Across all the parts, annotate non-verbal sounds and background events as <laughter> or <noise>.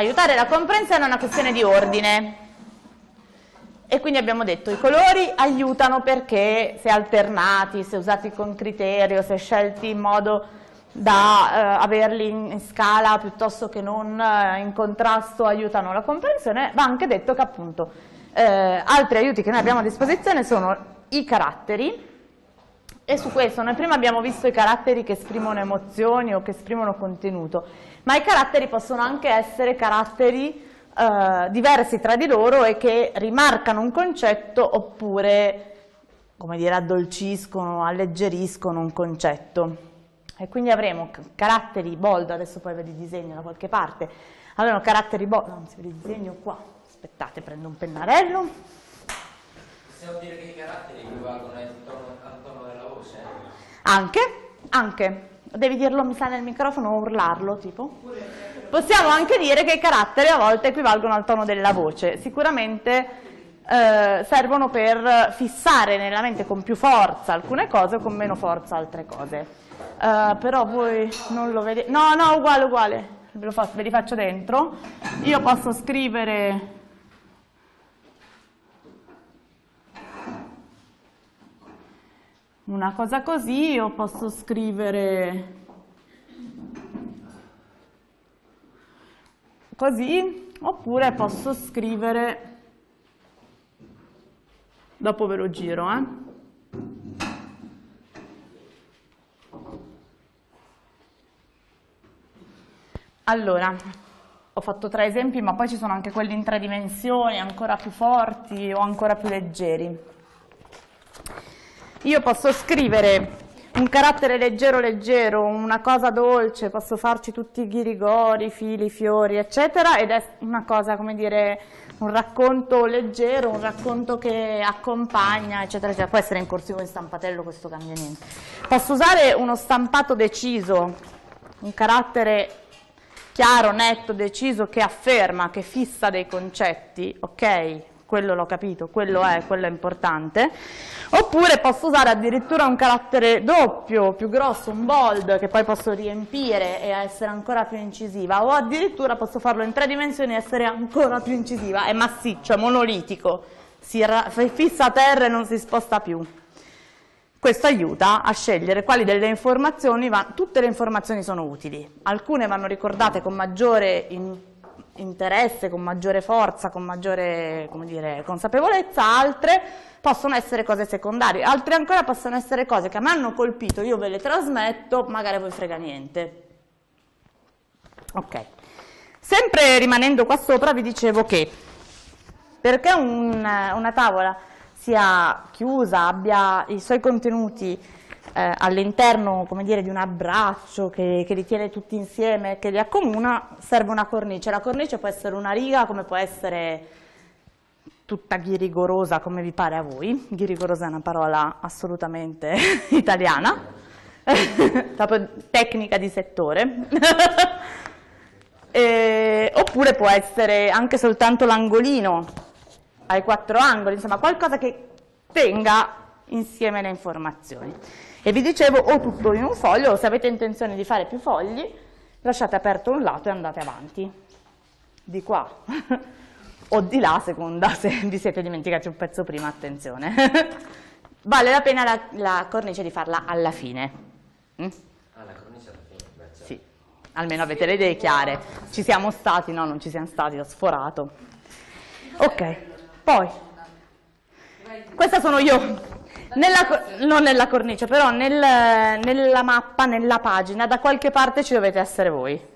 Aiutare la comprensione è una questione di ordine. E quindi abbiamo detto i colori aiutano perché se alternati, se usati con criterio, se scelti in modo da eh, averli in, scala piuttosto che non eh, in contrasto aiutano la comprensione, va anche detto che appunto eh, altri aiuti che noi abbiamo a disposizione sono i caratteri e su questo noi prima abbiamo visto i caratteri che esprimono emozioni o che esprimono contenuto, ma i caratteri possono anche essere caratteri eh, diversi tra di loro e che rimarcano un concetto oppure come dire, addolciscono, alleggeriscono un concetto. E quindi avremo caratteri bold, adesso poi ve li disegno da qualche parte, avremo caratteri bold, anzi ve li disegno qua, aspettate prendo un pennarello. Possiamo dire che i caratteri equivalgono al tono, al tono della voce? Anche, anche. Devi dirlo, mi sa, nel microfono o urlarlo, tipo? Possiamo anche dire che i caratteri a volte equivalgono al tono della voce. Sicuramente eh, servono per fissare nella mente con più forza alcune cose o con meno forza altre cose. Eh, però voi non lo vedete. No, no, uguale, uguale. Ve, faccio, ve li faccio dentro. Io posso scrivere... Una cosa così, io posso scrivere così, oppure posso scrivere, dopo ve lo giro, eh? Allora, ho fatto tre esempi, ma poi ci sono anche quelli in tre dimensioni, ancora più forti o ancora più leggeri. Io posso scrivere un carattere leggero leggero, una cosa dolce, posso farci tutti i ghirigori, fili, fiori, eccetera, ed è una cosa, come dire, un racconto leggero, un racconto che accompagna, eccetera, eccetera. Può essere in corsivo in stampatello, questo cambia niente. Posso usare uno stampato deciso, un carattere chiaro, netto, deciso, che afferma, che fissa dei concetti, ok? Quello l'ho capito, quello è, quello è importante, oppure posso usare addirittura un carattere doppio, più grosso, un bold, che poi posso riempire e essere ancora più incisiva, o addirittura posso farlo in tre dimensioni e essere ancora più incisiva, è massiccio, è monolitico, si fissa a terra e non si sposta più. Questo aiuta a scegliere quali delle informazioni, va, tutte le informazioni sono utili, alcune vanno ricordate con maggiore interesse, con maggiore forza, con maggiore dire, consapevolezza, altre possono essere cose secondarie, altre ancora possono essere cose che a me hanno colpito, io ve le trasmetto, magari a voi frega niente. Ok. Sempre rimanendo qua sopra vi dicevo che perché un, una tavola sia chiusa, abbia i suoi contenuti eh, all'interno di un abbraccio che, che, li tiene tutti insieme, che li accomuna, serve una cornice. La cornice può essere una riga come può essere tutta ghirigorosa come vi pare a voi. Ghirigorosa è una parola assolutamente <laughs> italiana, <laughs> proprio tecnica di settore. <laughs> e, oppure può essere anche soltanto l'angolino ai quattro angoli, insomma qualcosa che tenga insieme le informazioni. E vi dicevo o tutto in un foglio o se avete intenzione di fare più fogli lasciate aperto un lato e andate avanti, di qua <laughs> o di là a seconda se <laughs> vi siete dimenticati un pezzo prima, attenzione. <laughs> vale la pena la, la, cornice di farla alla fine. Mm? Ah, la cornice alla fine? Beh, certo. Sì, almeno avete le idee chiare. Ci siamo stati? No, non ci siamo stati, ho sforato. Ok, poi, questa sono io nella, non nella cornice, però nel, nella mappa, nella pagina, da qualche parte ci dovete essere voi.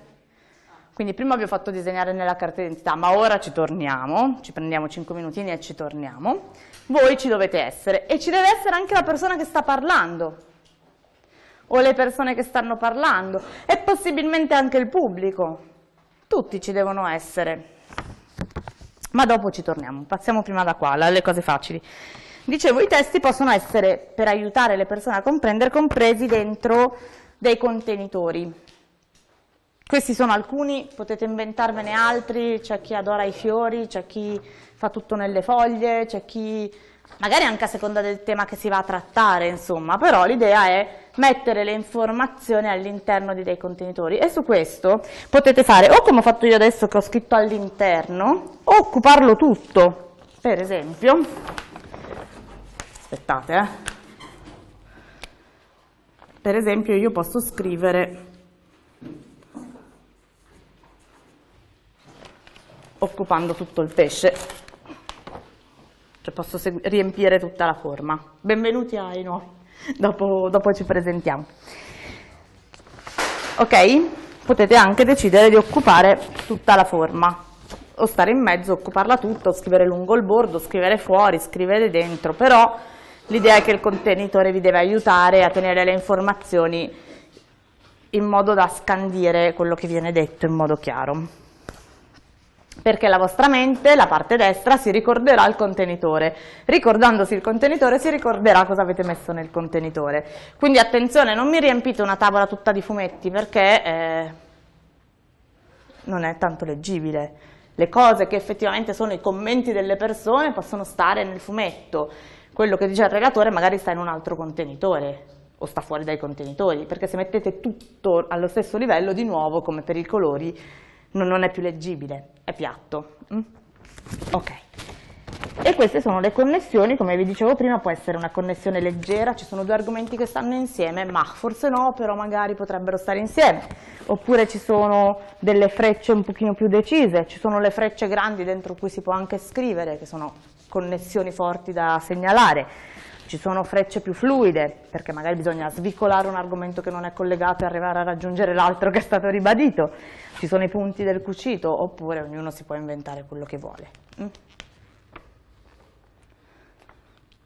Quindi prima vi ho fatto disegnare nella carta d'identità, ma ora ci torniamo, ci prendiamo 5 minutini e ci torniamo. Voi ci dovete essere e ci deve essere anche la persona che sta parlando o le persone che stanno parlando e possibilmente anche il pubblico. Tutti ci devono essere. Ma dopo ci torniamo, passiamo prima da qua, alle cose facili. Dicevo, i testi possono essere, per aiutare le persone a comprendere, compresi dentro dei contenitori. Questi sono alcuni, potete inventarvene altri, c'è chi adora i fiori, c'è chi fa tutto nelle foglie, c'è chi magari anche a seconda del tema che si va a trattare, insomma, però l'idea è mettere le informazioni all'interno di dei contenitori e su questo potete fare o come ho fatto io adesso che ho scritto all'interno o occuparlo tutto, per esempio, aspettate, eh. per esempio io posso scrivere occupando tutto il pesce cioè posso riempire tutta la forma. Benvenuti ai nuovi, dopo, dopo ci presentiamo. Ok? Potete anche decidere di occupare tutta la forma, o stare in mezzo, occuparla tutta, o scrivere lungo il bordo, scrivere fuori, scrivere dentro, però l'idea è che il contenitore vi deve aiutare a tenere le informazioni in modo da scandire quello che viene detto in modo chiaro perché la vostra mente, la parte destra, si ricorderà il contenitore. Ricordandosi il contenitore si ricorderà cosa avete messo nel contenitore. Quindi attenzione, non mi riempite una tavola tutta di fumetti perché eh, non è tanto leggibile. Le cose che effettivamente sono i commenti delle persone possono stare nel fumetto. Quello che dice il relatore magari sta in un altro contenitore o sta fuori dai contenitori, perché se mettete tutto allo stesso livello, di nuovo, come per i colori, non è più leggibile, è piatto. Mm? Ok. E queste sono le connessioni, come vi dicevo prima, può essere una connessione leggera, ci sono due argomenti che stanno insieme, ma forse no, però magari potrebbero stare insieme. Oppure ci sono delle frecce un pochino più decise, ci sono le frecce grandi dentro cui si può anche scrivere, che sono connessioni forti da segnalare. Ci sono frecce più fluide, perché magari bisogna svicolare un argomento che non è collegato e arrivare a raggiungere l'altro che è stato ribadito ci sono i punti del cucito, oppure ognuno si può inventare quello che vuole. Mm?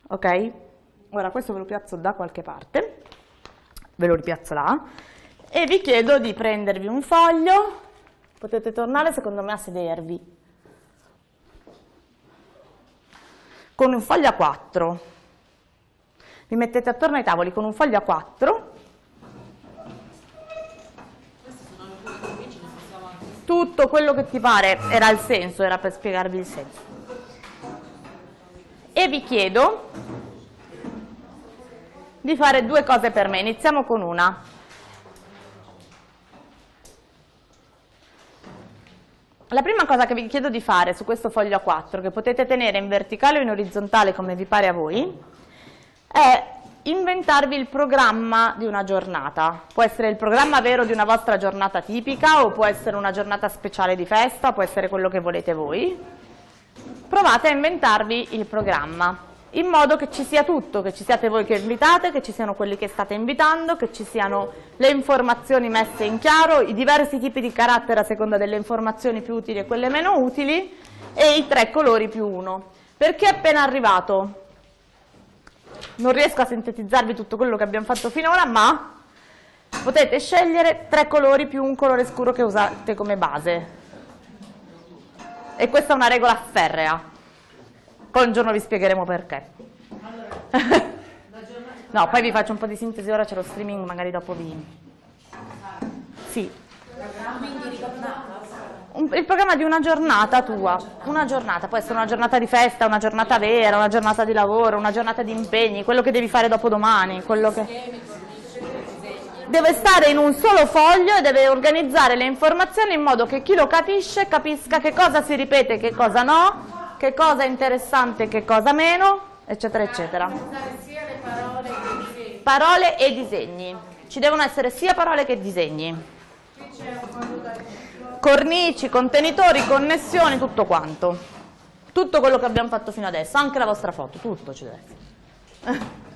Ok? Ora questo ve lo piazzo da qualche parte, ve lo ripiazzo là, e vi chiedo di prendervi un foglio, potete tornare secondo me a sedervi, con un foglio a 4. Vi mettete attorno ai tavoli con un foglio a 4 tutto quello che ti pare era il senso, era per spiegarvi il senso. E vi chiedo di fare due cose per me. Iniziamo con una. La prima cosa che vi chiedo di fare su questo foglio A4, che potete tenere in verticale o in orizzontale come vi pare a voi, è inventarvi il programma di una giornata. Può essere il programma vero di una vostra giornata tipica o può essere una giornata speciale di festa, può essere quello che volete voi. Provate a inventarvi il programma in modo che ci sia tutto, che ci siate voi che invitate, che ci siano quelli che state invitando, che ci siano le informazioni messe in chiaro, i diversi tipi di carattere a seconda delle informazioni più utili e quelle meno utili e i tre colori più uno. Per chi è appena arrivato, non riesco a sintetizzarvi tutto quello che abbiamo fatto finora, ma potete scegliere tre colori più un colore scuro che usate come base. E questa è una regola ferrea. Poi un giorno vi spiegheremo perché. <laughs> no, poi vi faccio un po' di sintesi, ora c'è lo streaming, magari dopo vi... Sì. Il programma di una giornata tua, una giornata, può essere una giornata di festa, una giornata vera, una giornata di lavoro, una giornata di impegni, quello che devi fare dopo domani, quello che... Deve stare in un solo foglio e deve organizzare le informazioni in modo che chi lo capisce capisca che cosa si ripete e che cosa no, che cosa è interessante e che cosa meno, eccetera, eccetera. Parole e disegni. Ci devono essere sia parole che disegni cornici, contenitori, connessioni, tutto quanto. Tutto quello che abbiamo fatto fino adesso, anche la vostra foto, tutto ci deve essere.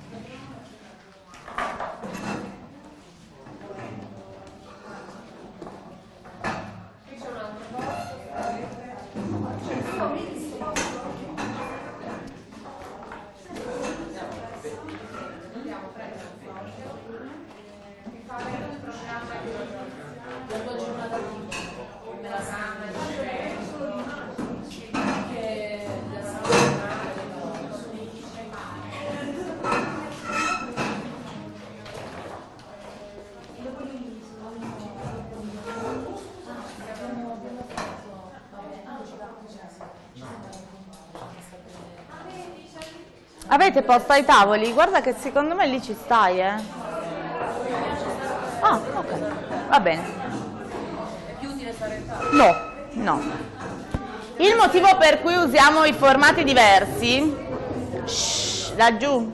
la tua giornata tipo, della santa, anche la santa, Avete posto ai tavoli? Guarda che secondo me lì ci stai, eh. Ah, ok. Va bene. No, no. Il motivo per cui usiamo i formati diversi, Shh, laggiù,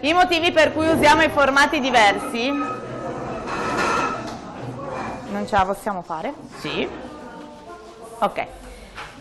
i motivi per cui usiamo i formati diversi, non ce la possiamo fare? Sì. Ok.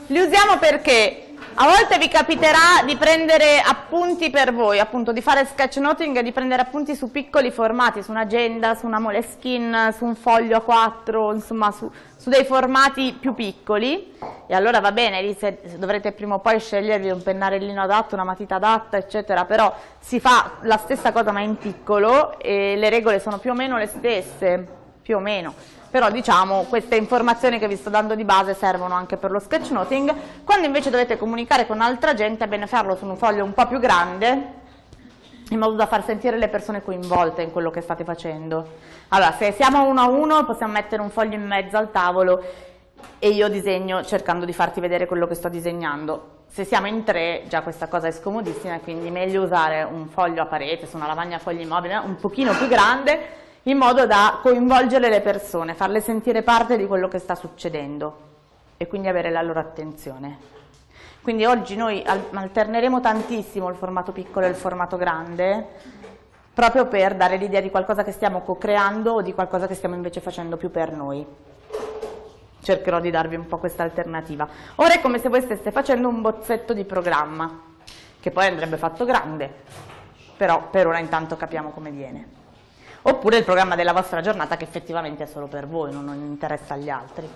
Li usiamo perché a volte vi capiterà di prendere appunti per voi, appunto di fare sketchnoting e di prendere appunti su piccoli formati, su un'agenda, su una moleskin, su un foglio A4, insomma su, su, dei formati più piccoli. E allora va bene, lì se dovrete prima o poi scegliervi un pennarellino adatto, una matita adatta, eccetera, però si fa la stessa cosa ma in piccolo e le regole sono più o meno le stesse, più o meno però diciamo queste informazioni che vi sto dando di base servono anche per lo sketchnoting, quando invece dovete comunicare con altra gente è bene farlo su un foglio un po' più grande, in modo da far sentire le persone coinvolte in quello che state facendo. Allora, se siamo uno a uno possiamo mettere un foglio in mezzo al tavolo e io disegno cercando di farti vedere quello che sto disegnando. Se siamo in tre già questa cosa è scomodissima, quindi meglio usare un foglio a parete, su una lavagna fogli mobili, un pochino più grande, in modo da coinvolgere le persone, farle sentire parte di quello che sta succedendo e quindi avere la loro attenzione. Quindi oggi noi alterneremo tantissimo il formato piccolo e il formato grande, proprio per dare l'idea di qualcosa che stiamo co-creando o di qualcosa che stiamo invece facendo più per noi. Cercherò di darvi un po' questa alternativa. Ora è come se voi steste facendo un bozzetto di programma, che poi andrebbe fatto grande, però per ora intanto capiamo come viene oppure il programma della vostra giornata che effettivamente è solo per voi, non, interessa agli altri.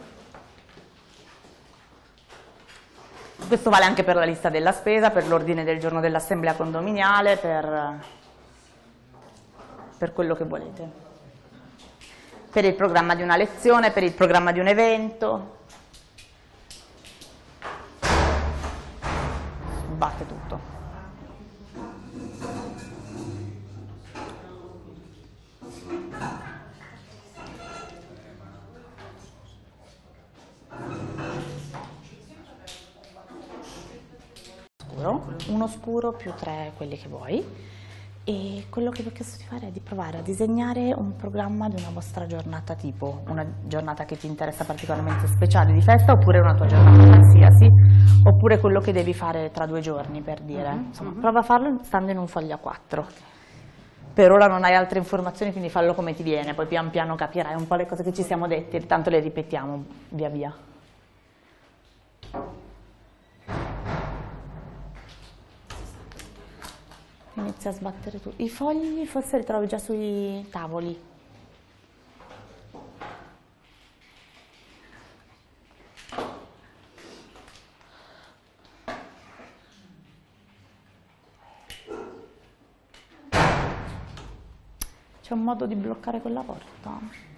Questo vale anche per la lista della spesa, per l'ordine del giorno dell'assemblea condominiale, per, per quello che volete. Per il programma di una lezione, per il programma di un evento. Batte tutto. Scuro, uno scuro più tre quelli che vuoi e quello che vi ho chiesto di fare è di provare a disegnare un programma di una vostra giornata tipo, una giornata che ti interessa particolarmente speciale di festa oppure una tua giornata qualsiasi, oppure quello che devi fare tra due giorni per dire, mm-hmm. insomma mm-hmm. prova a farlo stando in un foglio a quattro. Per ora non hai altre informazioni quindi fallo come ti viene, poi pian piano capirai un po' le cose che ci siamo detti, tanto le ripetiamo via via. Inizia a sbattere tu. I fogli forse li trovi già sui tavoli. C'è un modo di bloccare quella porta?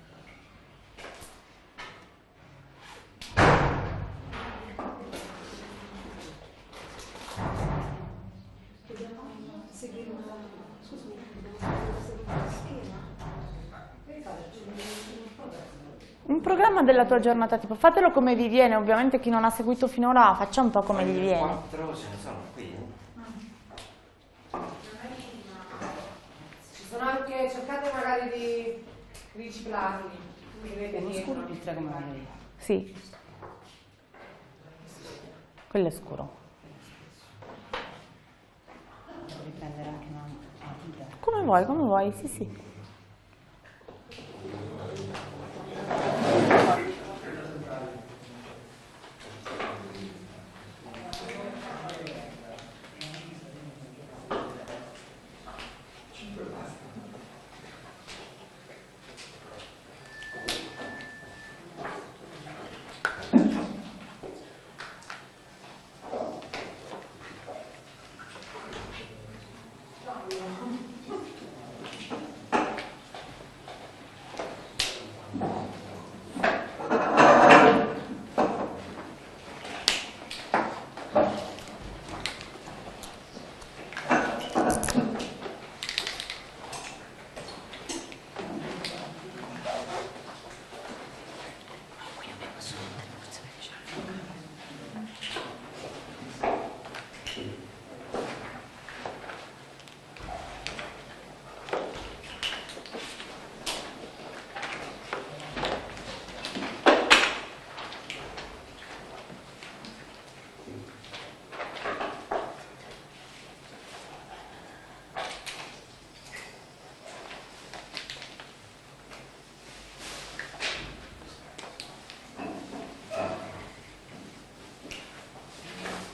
Della tua giornata, tipo fatelo come vi viene, ovviamente chi non ha seguito finora faccia un po' come gli viene. Quattro ce ne sono qui. Ci sono anche, cercate magari di riciclarli. Uno scuro 3 come vedi? Sì. Quello è scuro. Devi prendere anche una matita. Come vuoi, come vuoi, sì sì.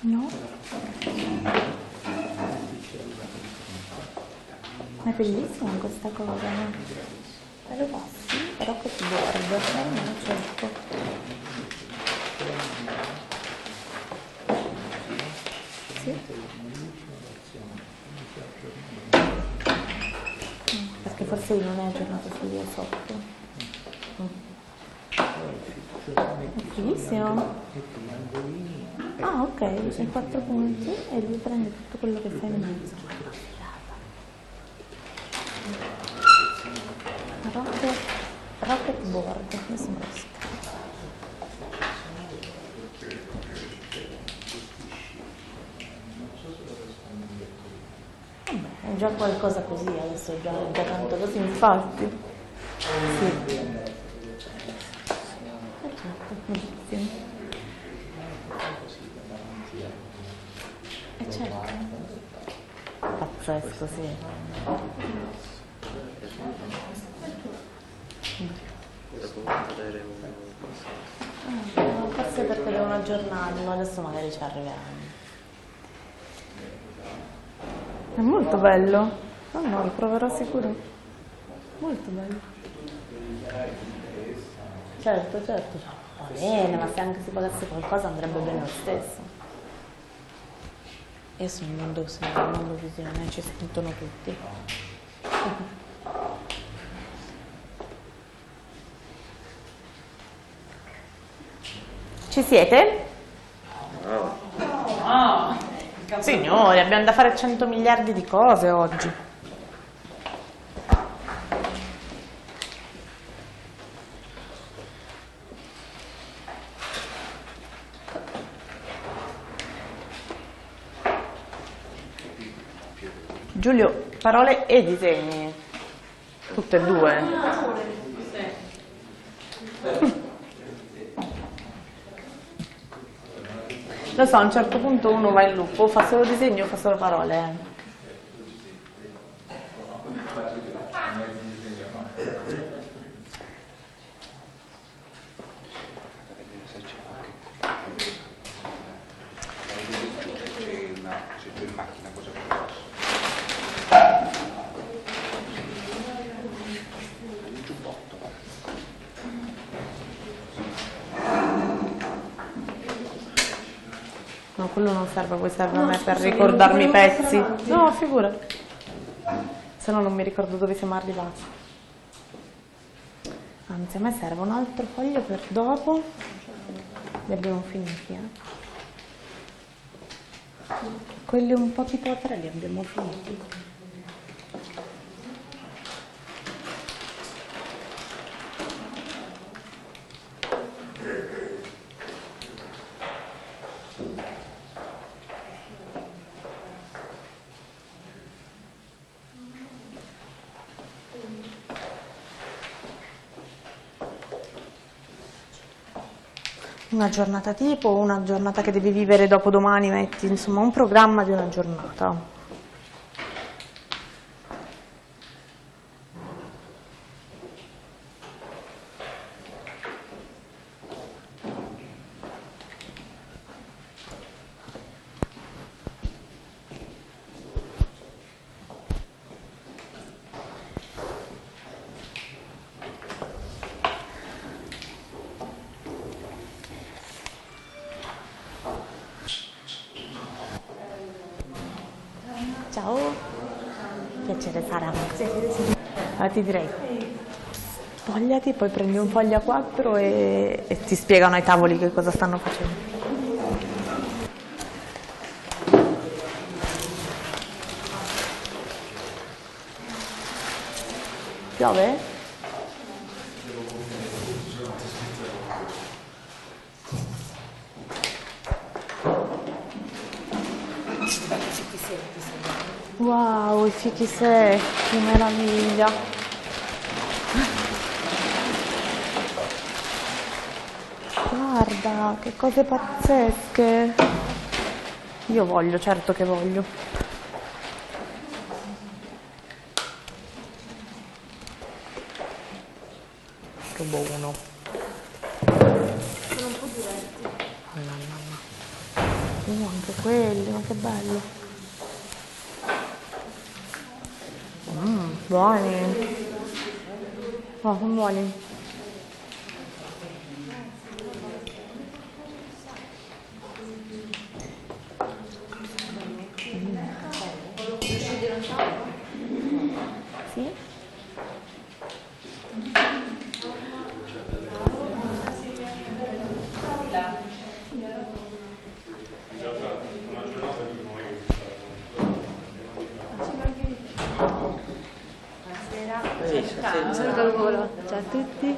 No? Ma è bellissima questa cosa, no? Ve lo passi? Però che bordo, eh, non lo. Sì? Perché forse non è aggiornato su via sotto. Mm. È bellissimo. Ah ok, sono quattro punti e lui prende tutto quello che fa in mezzo. Rocket, rocket board, lo scrivo. Vabbè, è già qualcosa così, adesso è già, è già tanto così, infatti. Sì. Eh certo, bellissimo. Eh certo. Pazzesco, sì. Ah, Forse perché devono aggiornarlo, adesso magari ci arriveranno. È molto bello. Oh no, lo proverò sicuro. Molto bello. Certo, certo, va bene, ma se anche si pagasse qualcosa andrebbe bene lo stesso. Sono in mondo, in mondo visione, ci spuntano tutti. Ci siete? Signori, abbiamo da fare 100 miliardi di cose oggi. Giulio, parole e disegni. Tutte e due. Lo so, a un certo punto uno va in lupo, fa solo disegni o fa solo parole. eh. Se tu in macchina cosa fai? Il giubbotto. No, quello non serve, poi serve a me per ricordarmi i pezzi. No, figura. Se no non mi ricordo dove siamo arrivati. Anzi, a me serve un altro foglio per dopo. Li abbiamo finiti, eh. Quelli un po' a tre li abbiamo finiti. Una giornata tipo, una giornata che devi vivere dopo domani, metti insomma un programma di una giornata. Ciao. Piacere Sara. Allora ti direi, spogliati, poi prendi un foglio a quattro e, e ti spiegano ai tavoli che cosa stanno facendo. Piove? Wow, i fichi secchi, che meraviglia. Guarda, che cose pazzesche. Io voglio, certo che voglio. Rubo uno. Sono un po' diretti. Oh, mamma. Uh, anche quelli, ma che bello. Mm, buoni. Oh, sono buoni. Sì? Saluto al volo. Ciao a tutti.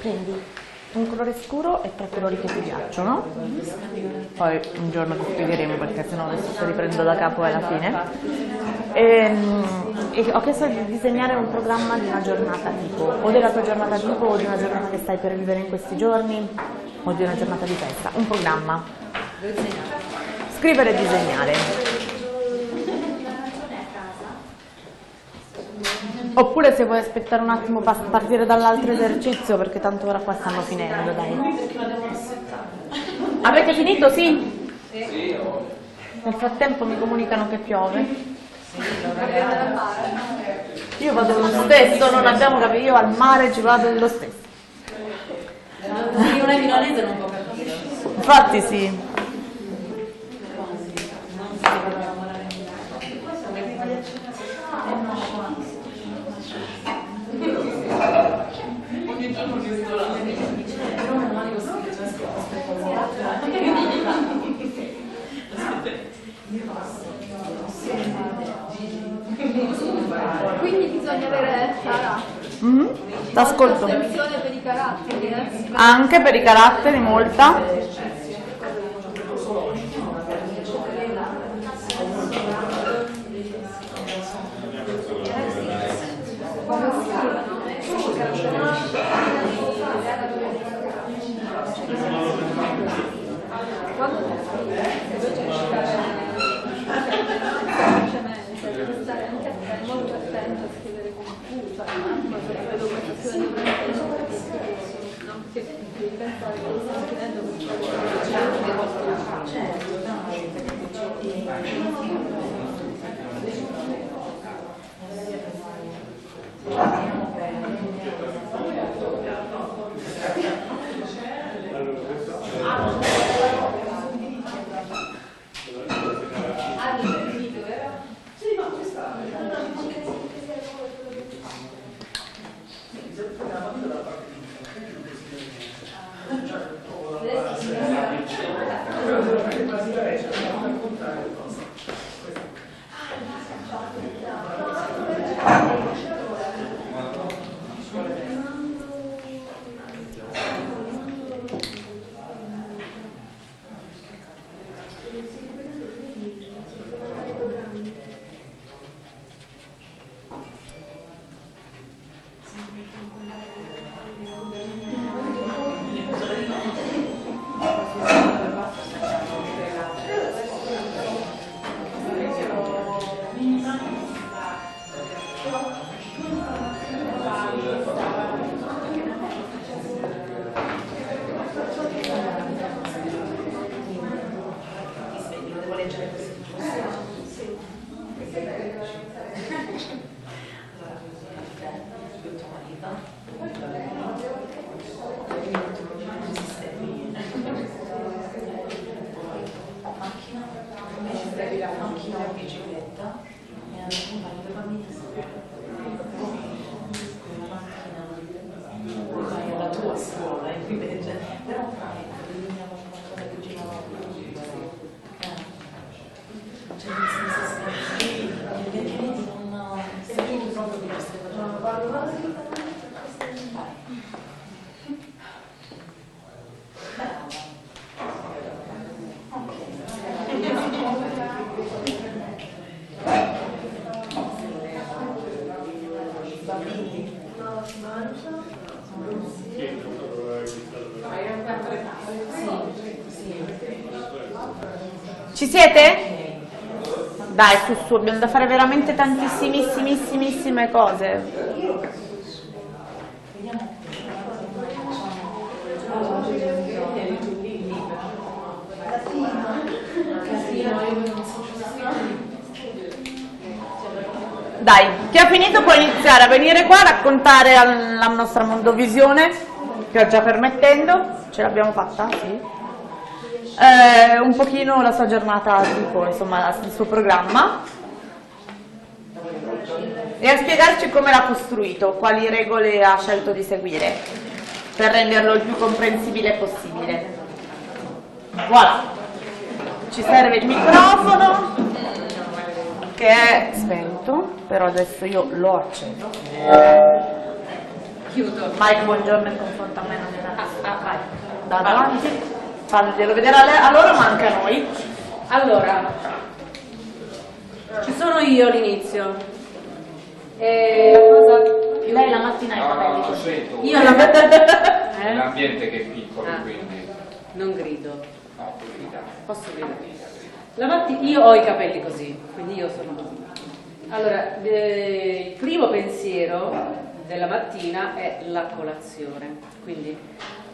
Prendi un colore scuro e tre colori che ti piacciono. Poi un giorno ti spiegheremo perché sennò adesso sto riprendo da capo alla fine. Ehm, E, ho chiesto di disegnare un programma di una giornata tipo, o della tua giornata tipo, o di una giornata che stai per vivere in questi giorni, o di una giornata di festa. Un programma. Scrivere e disegnare. Oppure se vuoi aspettare un attimo partire dall'altro esercizio perché tanto ora qua stanno finendo, dai. Avete finito? Sì? Nel frattempo mi comunicano che piove. Io vado lo stesso, non abbiamo capito, io al mare ci vado lo stesso. Sì, una milanese non può capire. Infatti sì. Quindi bisogna avere Sara, Caratteri, eh? Anche per i caratteri, molta. Ci siete? Dai, su, su, abbiamo da fare veramente tantissimissimissime cose. Dai, chi ha finito può iniziare a venire qua a raccontare la nostra mondovisione, pioggia permettendo, ce l'abbiamo fatta? Sì. Eh, un pochino la sua giornata tipo, insomma, il suo programma e a spiegarci come l'ha costruito, quali regole ha scelto di seguire per renderlo il più comprensibile possibile. Voilà, ci serve il microfono che è spento, però adesso io l'ho acceso. Chiudo. Mike, buongiorno, confronto a me non era... Ah, vai, da davanti, faglielo vedere a, loro, ma anche a noi. Allora, ci sono io all'inizio. E. Lei la mattina i No, no, sento. Io la... <laughs> È Eh? l'ambiente che è piccolo, Ah. quindi Non grido. no. Posso gridare? La mattina io ho i capelli così, quindi io sono così. Allora, eh, il primo pensiero della mattina è la colazione. Quindi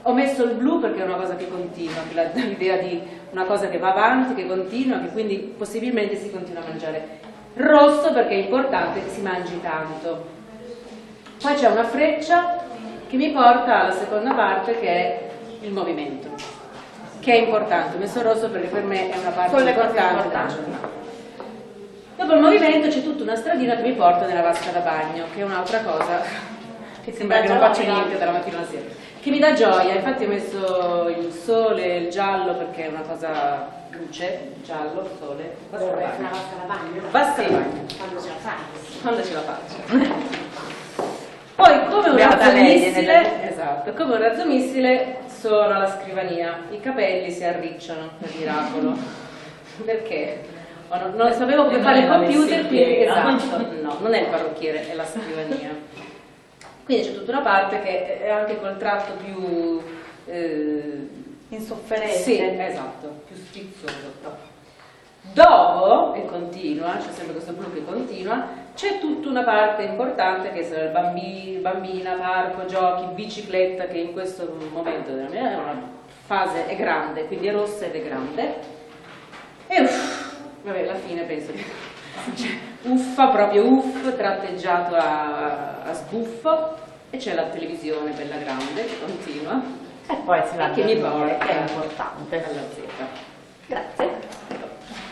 ho messo il blu perché è una cosa che continua, <laughs> l'idea di una cosa che va avanti, che continua, che quindi possibilmente si continua a mangiare. Rosso perché è importante che si mangi tanto. Poi c'è una freccia che mi porta alla seconda parte che è il movimento, che è importante. Ho messo rosso perché per me è una parte importante giornata. Dopo il movimento c'è tutta una stradina che mi porta nella vasca da bagno, che è un'altra cosa <laughs> che sembra che non faccio gioia. niente dalla mattina alla sera. Che mi dà gioia, infatti ho messo il sole, il giallo perché è una cosa luce, giallo, sole, vasca da bagno. vasca da bagno? Quando ce la fai? quando ce la faccio. Poi come un razzo missile, esatto, come un razzo missile sono alla scrivania, i capelli si arricciano per miracolo, <laughs> perché Oh, non, non sapevo come fare il computer, quindi mestieriera. esatto, no, non è il parrucchiere, è la scrivania. Quindi c'è tutta una parte che è anche col tratto più eh, Insofferente. sì, esatto, più spizzoso. Dopo, e continua, c'è sempre questo blu che continua, c'è tutta una parte importante che sono il bambi- bambina, parco, giochi, bicicletta, che in questo momento della mia fase è grande, quindi è rossa ed è grande. E uff, vabbè, alla fine penso che cioè, uffa, proprio uff, tratteggiato a, a sbuffo, e c'è la televisione bella grande che continua, E poi si va che a mi dormire, porta che è importante. alla Z. Grazie.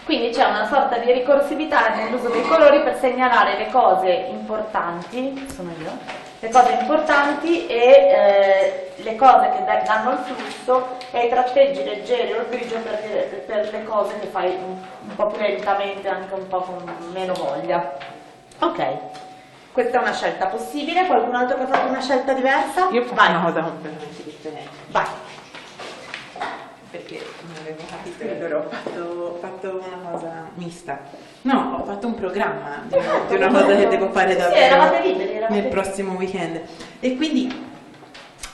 Quindi c'è una sorta di ricorsività nell'uso dei colori per segnalare le cose importanti, sono io, le cose importanti e eh, le cose che da- danno il flusso e i tratteggi leggeri o il grigio per, per le cose che fai un, un po' più lentamente, anche un po' con meno voglia. Ok, questa è una scelta possibile, qualcun altro che ha fatto una scelta diversa? Io Vai. una cosa completamente differente, Vai. perché avevo capito, e allora ho fatto, fatto una cosa mista. No, ho fatto un programma di una, di una cosa che devo fare Sì, davvero liberi, eravate nel liberi. prossimo weekend. E quindi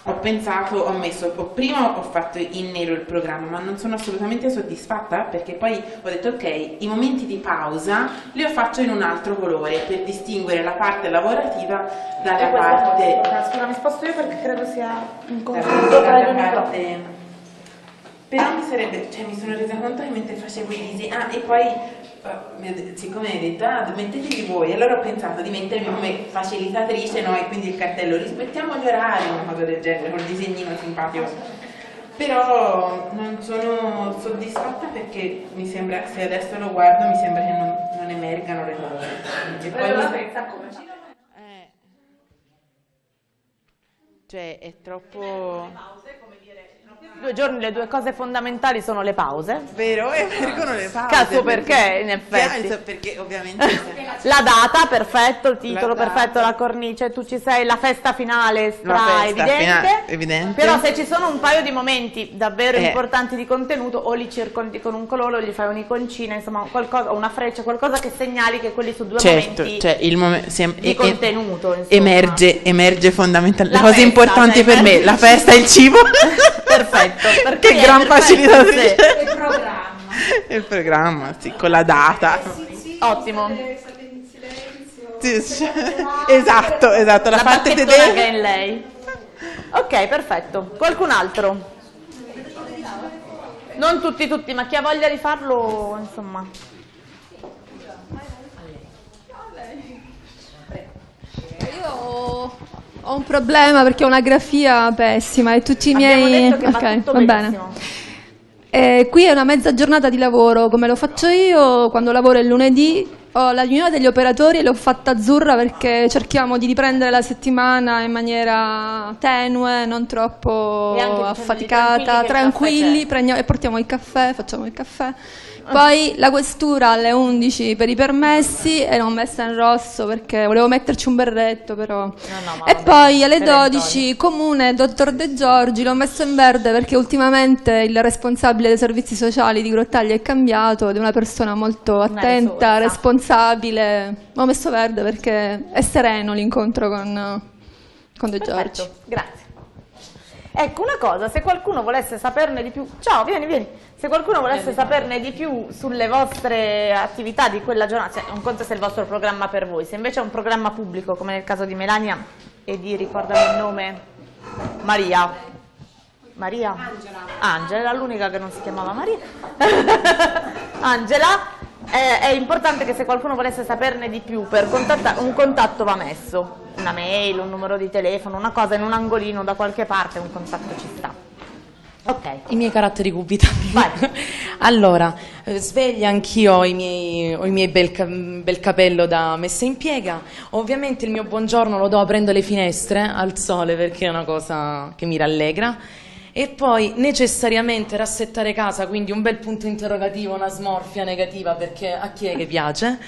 ho pensato, ho messo, ho- prima ho fatto in nero il programma, ma non sono assolutamente soddisfatta perché poi ho detto ok, i momenti di pausa li ho fatto in un altro colore per distinguere la parte lavorativa dalla parte Scusa, mi sposto io perché credo sia un conflitto tra i due. Però mi sarebbe, cioè mi sono resa conto che mentre facevo i disegni, ah e poi eh, siccome hai detto ah mettetevi voi, allora ho pensato di mettermi come facilitatrice no? e quindi il cartello rispettiamo gli orari, una cosa del genere, col disegnino simpatico. Però non sono soddisfatta perché mi sembra, se adesso lo guardo, mi sembra che non, non emergano le cose. E poi mi- Eh. Cioè è troppo... Due giorni le due cose fondamentali sono le pause. Vero, emergono le pause. Cazzo, perché, in effetti? Chiaro, perché ovviamente... <laughs> La data, perfetto, il titolo, La perfetto, la cornice, tu ci sei, la festa finale stra festa evidente. fina- evidente. Però se ci sono un paio di momenti davvero Eh. importanti di contenuto, o li circondi con un colore, o gli fai un'iconcina, insomma, qualcosa, una freccia, qualcosa che segnali che quelli sono due certo, momenti cioè il momento di contenuto. insomma. emerge, emerge fondamentalmente La le cose festa, importanti cioè, per me, la festa e il cibo. <laughs> Perfetto, perché che gran perfetto, facilitatrice. sì. Il programma. il programma, sì, con la data. Sì, sì, Ottimo. State in silenzio. Sì, sì. Esatto, esatto, la, La parte che è tedesca. in lei. Ok, perfetto. Qualcun altro? Non tutti, tutti, ma chi ha voglia di farlo, insomma. Io ho, un problema perché ho una grafia pessima e tutti i Abbiamo miei... detto che va va bene. Eh, qui è una mezza giornata di lavoro, come lo faccio io quando lavoro il lunedì. Ho la riunione degli operatori e l'ho fatta azzurra perché cerchiamo di riprendere la settimana in maniera tenue, non troppo affaticata, tranquilli tranquilli, prendiamo- e portiamo il caffè, facciamo il caffè. Poi la questura alle 11 per i permessi e l'ho messa in rosso perché volevo metterci un berretto però. no, ma e vabbè, poi alle perentorio. 12 comune dottor De Giorgi l'ho messo in verde perché ultimamente il responsabile dei servizi sociali di Grottaglia è cambiato ed è una persona molto attenta, responsabile. L'ho messo verde perché è sereno l'incontro con, con De Giorgi. Perfetto, grazie. Ecco una cosa, se qualcuno volesse saperne di più, ciao, vieni, vieni, se qualcuno volesse saperne di più sulle vostre attività di quella giornata, cioè un conto se è il vostro programma per voi, se invece è un programma pubblico come nel caso di Melania e di, ricordami il nome, Maria. Maria? Angela. Angela, l'unica che non si chiamava Maria. <laughs> Angela, eh, è importante che se qualcuno volesse saperne di più, un contatto va messo, una mail, un numero di telefono, una cosa in un angolino da qualche parte, un contatto ci sta. Ok. I miei caratteri cubitali. <laughs> Allora, eh, sveglia anch'io ho i miei, ho i miei bel, bel capello da messa in piega. Ovviamente il mio buongiorno lo do aprendo le finestre al sole perché è una cosa che mi rallegra. E poi necessariamente rassettare casa, quindi un bel punto interrogativo, una smorfia negativa perché a chi è che piace.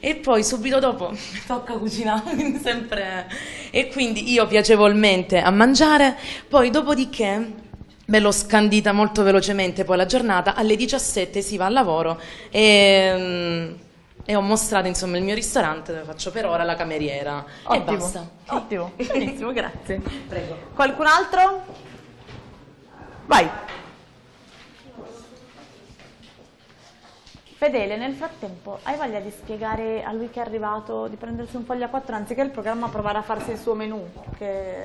E poi subito dopo mi <laughs> tocca cucinare, <laughs> quindi sempre... E quindi io piacevolmente a mangiare, poi dopodiché bello scandita molto velocemente poi la giornata, alle 17 si va al lavoro e, mm, e ho mostrato insomma il mio ristorante dove faccio per ora la cameriera e Ottimo. basta. Ottimo, <laughs> benissimo, grazie. Prego. Qualcun altro? Vai. Fedele, nel frattempo hai voglia di spiegare a lui che è arrivato di prendersi un foglio a quattro anziché il programma provare a farsi il suo menù? Che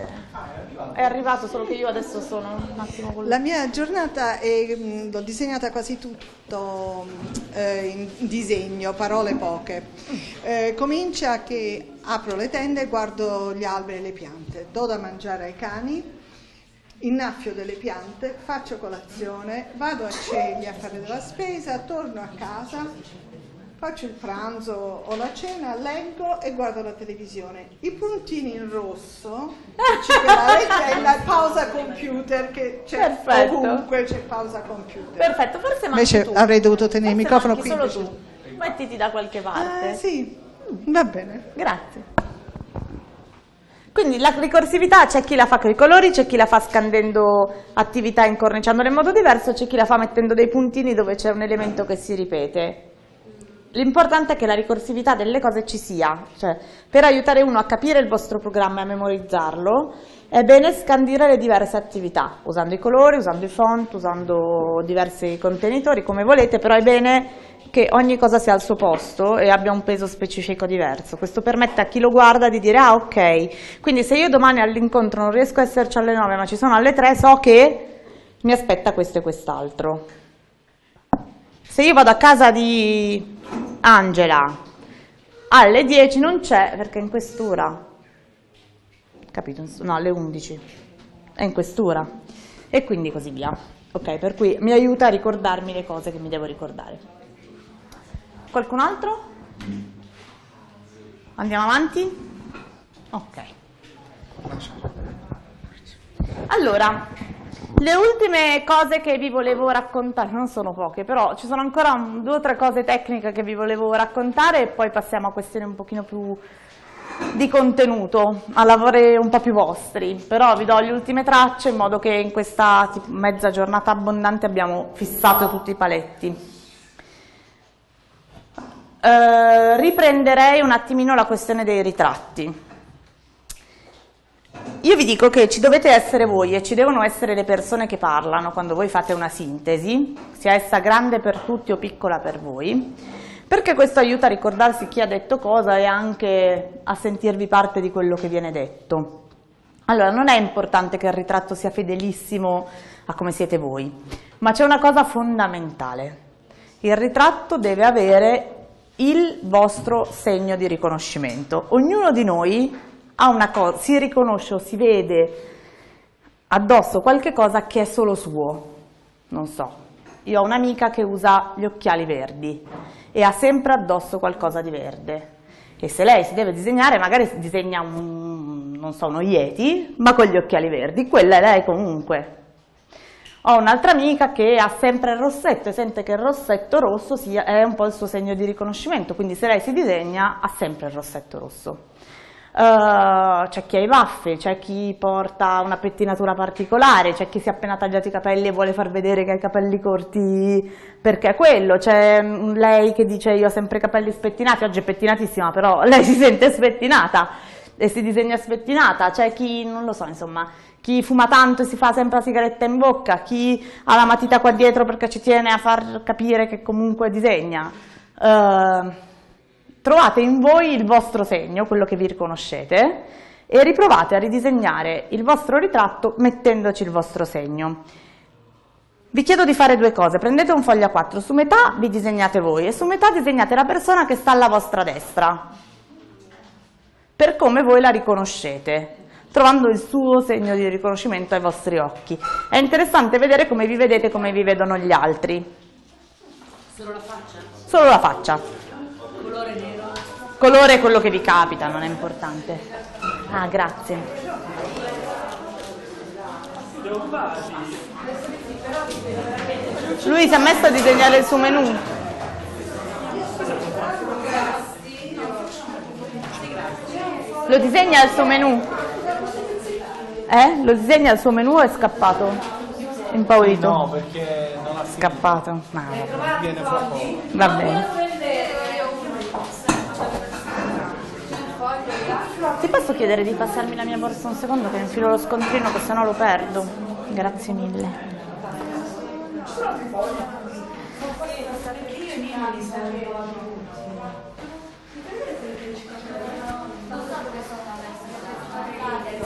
è arrivato solo che io adesso sono un attimo con lui. La mia giornata mh, l'ho disegnata quasi tutto mh, eh, in disegno, parole poche. Eh, comincia che apro le tende guardo gli alberi e le piante, do da mangiare ai cani, innaffio delle piante, faccio colazione, vado a Ceglie a fare della spesa, torno a casa, faccio il pranzo o la cena, leggo e guardo la televisione. I puntini in rosso, c'è quella lettera è la pausa computer che c'è Perfetto. ovunque, c'è pausa computer. Perfetto, forse manchi Invece tu. avrei dovuto tenere il Forse microfono manchi qui. solo tu. Mettiti da qualche parte. Ah, sì, va bene. Grazie. Quindi la ricorsività c'è chi la fa con i colori, c'è chi la fa scandendo attività incorniciandole in modo diverso, c'è chi la fa mettendo dei puntini dove c'è un elemento che si ripete. L'importante è che la ricorsività delle cose ci sia, cioè per aiutare uno a capire il vostro programma e a memorizzarlo è bene scandire le diverse attività, usando i colori, usando i font, usando diversi contenitori, come volete, però è bene che ogni cosa sia al suo posto e abbia un peso specifico diverso. Questo permette a chi lo guarda di dire, ah ok, quindi se io domani all'incontro non riesco a esserci alle 9 ma ci sono alle 3, so che mi aspetta questo e quest'altro. Se io vado a casa di Angela alle 10 non c'è perché è in questura. Capito? No, alle 11. È in questura. E quindi così via. Ok, per cui mi aiuta a ricordarmi le cose che mi devo ricordare. Qualcun altro? Andiamo avanti? Ok. Allora, le ultime cose che vi volevo raccontare, non sono poche, però ci sono ancora due o tre cose tecniche che vi volevo raccontare e poi passiamo a questioni un pochino più di contenuto, a lavori un po' più vostri, però vi do le ultime tracce in modo che in questa mezza giornata abbondante abbiamo fissato tutti i paletti. Eh, riprenderei un attimino la questione dei ritratti. Io vi dico che ci dovete essere voi e ci devono essere le persone che parlano quando voi fate una sintesi, sia essa grande per tutti o piccola per voi, perché questo aiuta a ricordarsi chi ha detto cosa e anche a sentirvi parte di quello che viene detto. Allora, non è importante che il ritratto sia fedelissimo a come siete voi, ma c'è una cosa fondamentale. Il ritratto deve avere il vostro segno di riconoscimento. Ognuno di noi ha una cosa, si riconosce o si vede addosso qualche cosa che è solo suo. Non so, io ho un'amica che usa gli occhiali verdi e ha sempre addosso qualcosa di verde. E se lei si deve disegnare, magari disegna un, non so, uno Yeti, ma con gli occhiali verdi, quella è lei comunque. Ho un'altra amica che ha sempre il rossetto e sente che il rossetto rosso sia, è un po' il suo segno di riconoscimento, quindi se lei si disegna ha sempre il rossetto rosso. Uh, c'è chi ha i baffi, c'è chi porta una pettinatura particolare, c'è chi si è appena tagliato i capelli e vuole far vedere che ha i capelli corti perché è quello, c'è lei che dice io ho sempre i capelli spettinati, oggi è pettinatissima però <laughs> lei si sente spettinata e si disegna spettinata, c'è chi non lo so insomma chi fuma tanto e si fa sempre la sigaretta in bocca, chi ha la matita qua dietro perché ci tiene a far capire che comunque disegna. Uh, trovate in voi il vostro segno, quello che vi riconoscete, e riprovate a ridisegnare il vostro ritratto mettendoci il vostro segno. Vi chiedo di fare due cose, prendete un foglio a 4, su metà vi disegnate voi e su metà disegnate la persona che sta alla vostra destra, per come voi la riconoscete trovando il suo segno di riconoscimento ai vostri occhi. È interessante vedere come vi vedete, come vi vedono gli altri. Solo la faccia? Solo la faccia. Colore nero? Colore è quello che vi capita, non è importante. Ah, grazie. Lui si è messo a disegnare il suo menù. Lo disegna il suo menù? Eh? Lo disegna il suo menù o è scappato? Impaurito? No, perché non ha Scappato? No, finito. Viene fra poco. va bene. Ti posso chiedere di passarmi la mia borsa un secondo che infilo lo scontrino che sennò lo perdo? Grazie mille.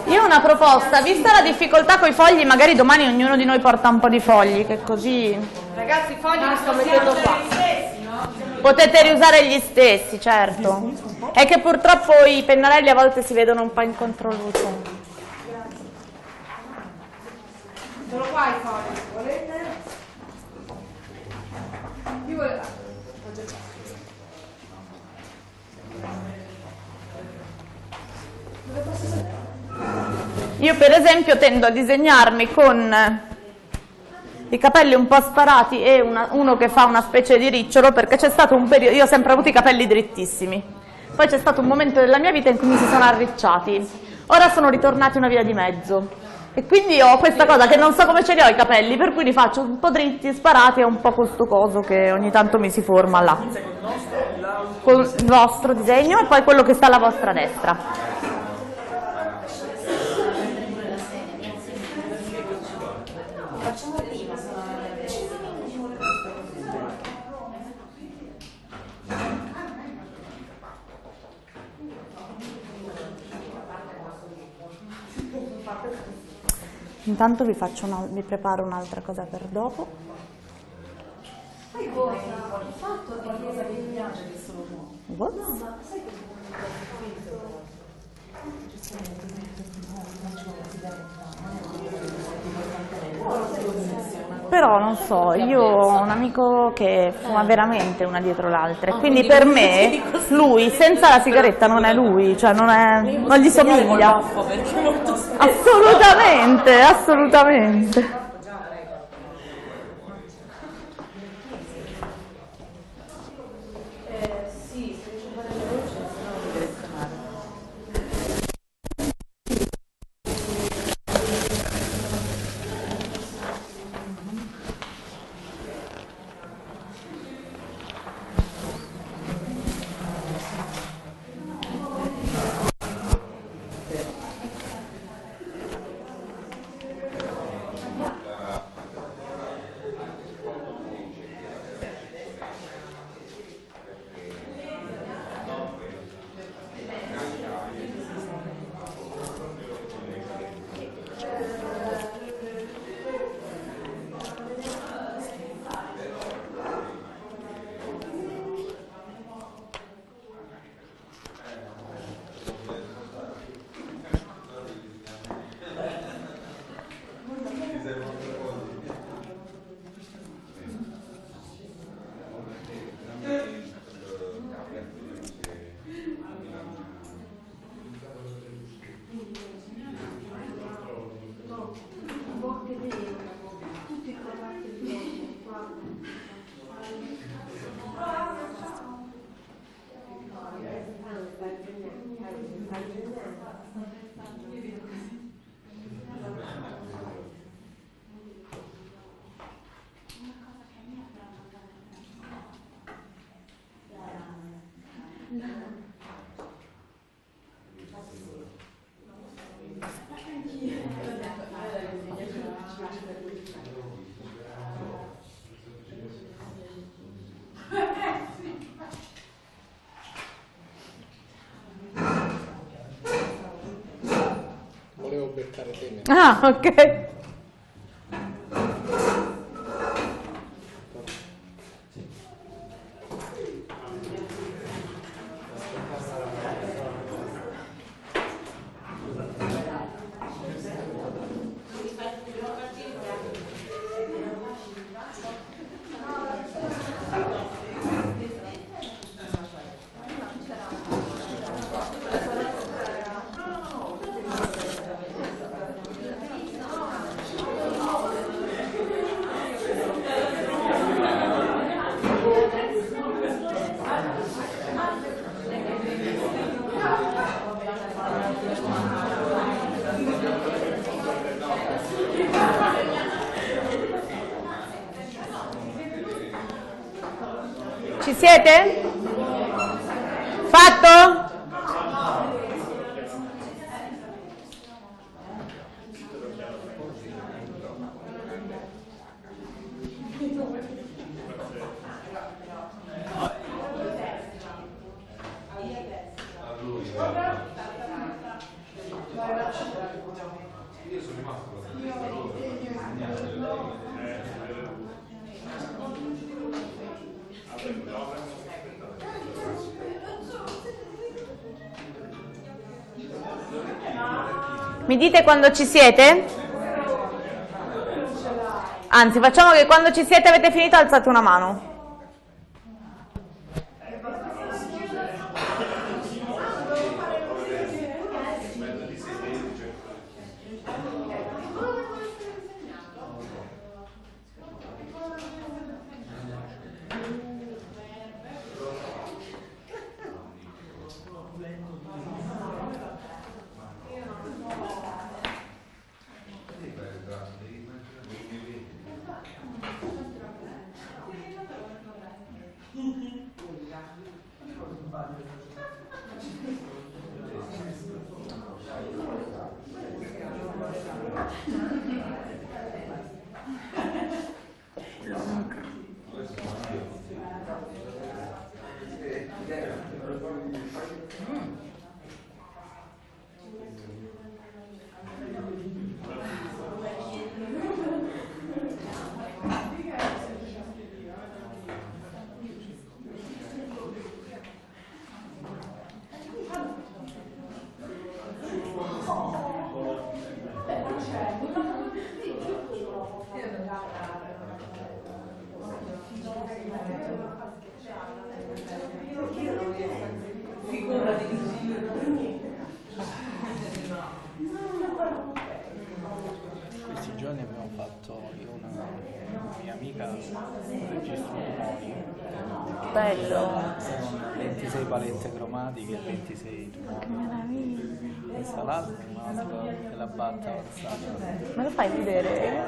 Io ho una proposta, vista la difficoltà con i fogli, magari domani ognuno di noi porta un po' di fogli, che così Ragazzi, i fogli li sto mettendo qua. potete riusare gli stessi, certo. È che purtroppo i pennarelli a volte si vedono un po' in controluce. Sono qua i fogli, volete? Chi vuole? Io per esempio tendo a disegnarmi con i capelli un po' sparati e una- uno che fa una specie di ricciolo perché c'è stato un periodo, io ho sempre avuto i capelli drittissimi, poi c'è stato un momento della mia vita in cui mi si sono arricciati, ora sono ritornati una via di mezzo e quindi ho questa cosa che non so come ce li ho i capelli, per cui li faccio un po' dritti, sparati e un po' questo coso che ogni tanto mi si forma là. Con il vostro disegno e poi quello che sta alla vostra destra. Intanto vi, faccio una- vi preparo un'altra cosa per dopo. What? Però non so, io ho un amico che fuma veramente una dietro l'altra e quindi per me lui senza la sigaretta non è lui, cioè non, è, non gli somiglia. Assolutamente, assolutamente. Ah, ok. Ci siete? Fatto? Mi dite quando ci siete? Anzi, facciamo che quando ci siete avete finito alzate una mano. Questi giorni abbiamo fatto io e una mia amica un registro tumori Bello. con 26 palette cromatiche e 26 tumori. Questa l'altra è un'altra della batta avanzata. Me lo fai vedere?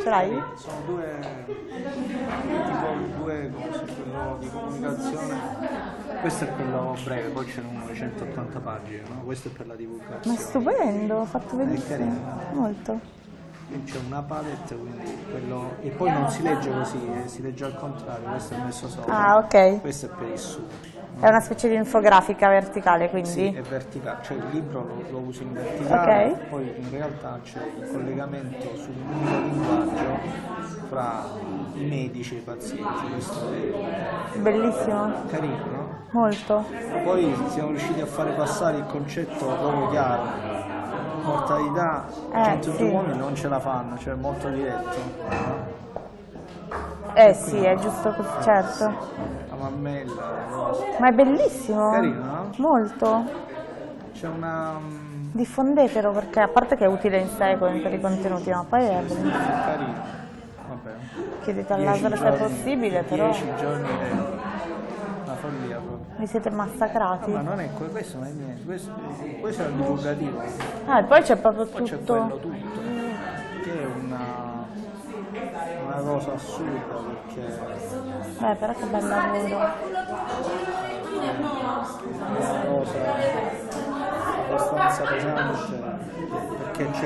Ce l'hai? Sono due, tipo due quello di comunicazione. Questo è quello breve, poi c'è uno di 180 pagine, no? questo è per la Ma è divulgazione. stupendo, fatto È benissimo. carino. Molto. Qui c'è una palette, quindi quello... E poi non si legge così, eh, si legge al contrario, questo è messo sopra. Ah, ok. Questo è per il su. È una specie di infografica verticale, Sì, quindi. è verticale, cioè il libro lo, lo usi in verticale, Ok. poi in realtà c'è il collegamento su un unico linguaggio fra i medici e i pazienti, questo è Bellissimo. carino, no? Molto. Poi siamo riusciti a fare passare il concetto proprio chiaro. Mortalità, Eh, 102 sì. uomini non ce la fanno, cioè molto diretto. Eh sì, è giusto così, certo. La mammella. Ma è bellissimo. Carino, no? Molto. C'è una... mm, Diffondetelo perché a parte che è utile in sé per i contenuti, ma poi è bellissimo. carino. Vabbè. Chiedete al Dieci laser se è possibile, però Dieci giorni è una follia proprio. vi siete massacrati. Ma non è que- questo, non è niente, questo, questo è il divulgativo. Ah, e poi c'è proprio Poi c'è quello tutto. tutto, che è una, una cosa assurda perché Beh, però che bel lavoro. è una cosa abbastanza pesante.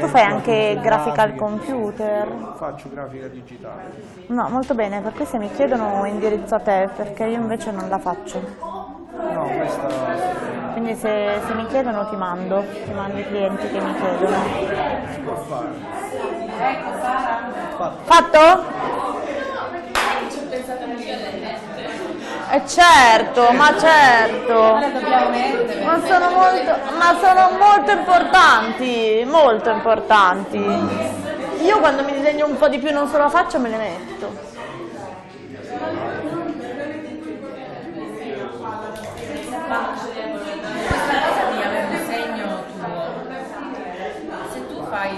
Tu fai anche grafica al computer. Faccio grafica digitale. No, molto bene, perché se mi chiedono indirizzo a te, perché io invece non la faccio. No, questa quindi se, se mi chiedono ti mando, ti mando i clienti che mi chiedono. Fatto? Eh certo, ma certo. Ma sono molto, ma sono molto importanti, molto importanti. Io quando mi disegno un po' di più non solo la faccia me le metto. di avere un segno tuo, se tu fai,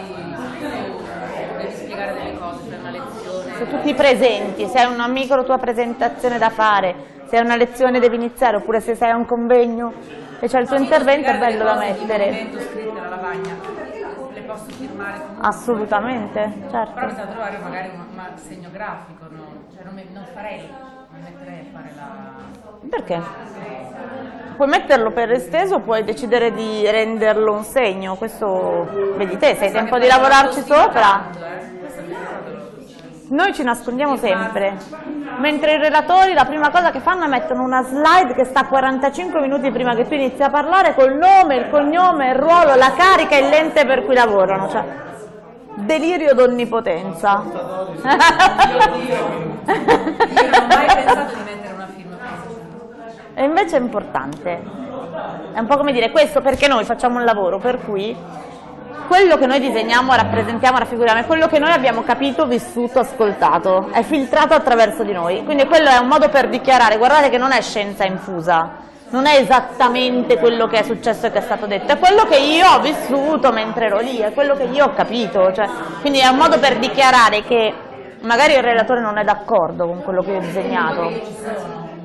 devi spiegare delle cose per una lezione, Se tu ti presenti, se hai una micro tua presentazione da fare, se hai una lezione devi iniziare, oppure se sei a un convegno e c'è il tuo intervento è bello da mettere. firmare? Assolutamente, Però certo. bisogna trovare magari un segno grafico? Cioè non farei, non metterei a fare la... Perché? Puoi metterlo per esteso, puoi decidere di renderlo un segno, questo vedi te, se hai tempo di lavorarci sopra. Noi ci nascondiamo sempre, mentre i relatori la prima cosa che fanno è mettono una slide che sta 45 minuti prima che tu inizi a parlare col nome, il cognome, il ruolo, la carica e il lente per cui lavorano. Cioè, delirio d'onnipotenza. Io non ho mai pensato di mettere una firma. E invece è importante. È un po' come dire questo perché noi facciamo un lavoro per cui quello che noi disegniamo, rappresentiamo, raffiguriamo è quello che noi abbiamo capito, vissuto, ascoltato, è filtrato attraverso di noi. Quindi quello è un modo per dichiarare, guardate che non è scienza infusa, non è esattamente quello che è successo e che è stato detto, è quello che io ho vissuto mentre ero lì, è quello che io ho capito. Cioè, quindi è un modo per dichiarare che magari il relatore non è d'accordo con quello che io ho disegnato,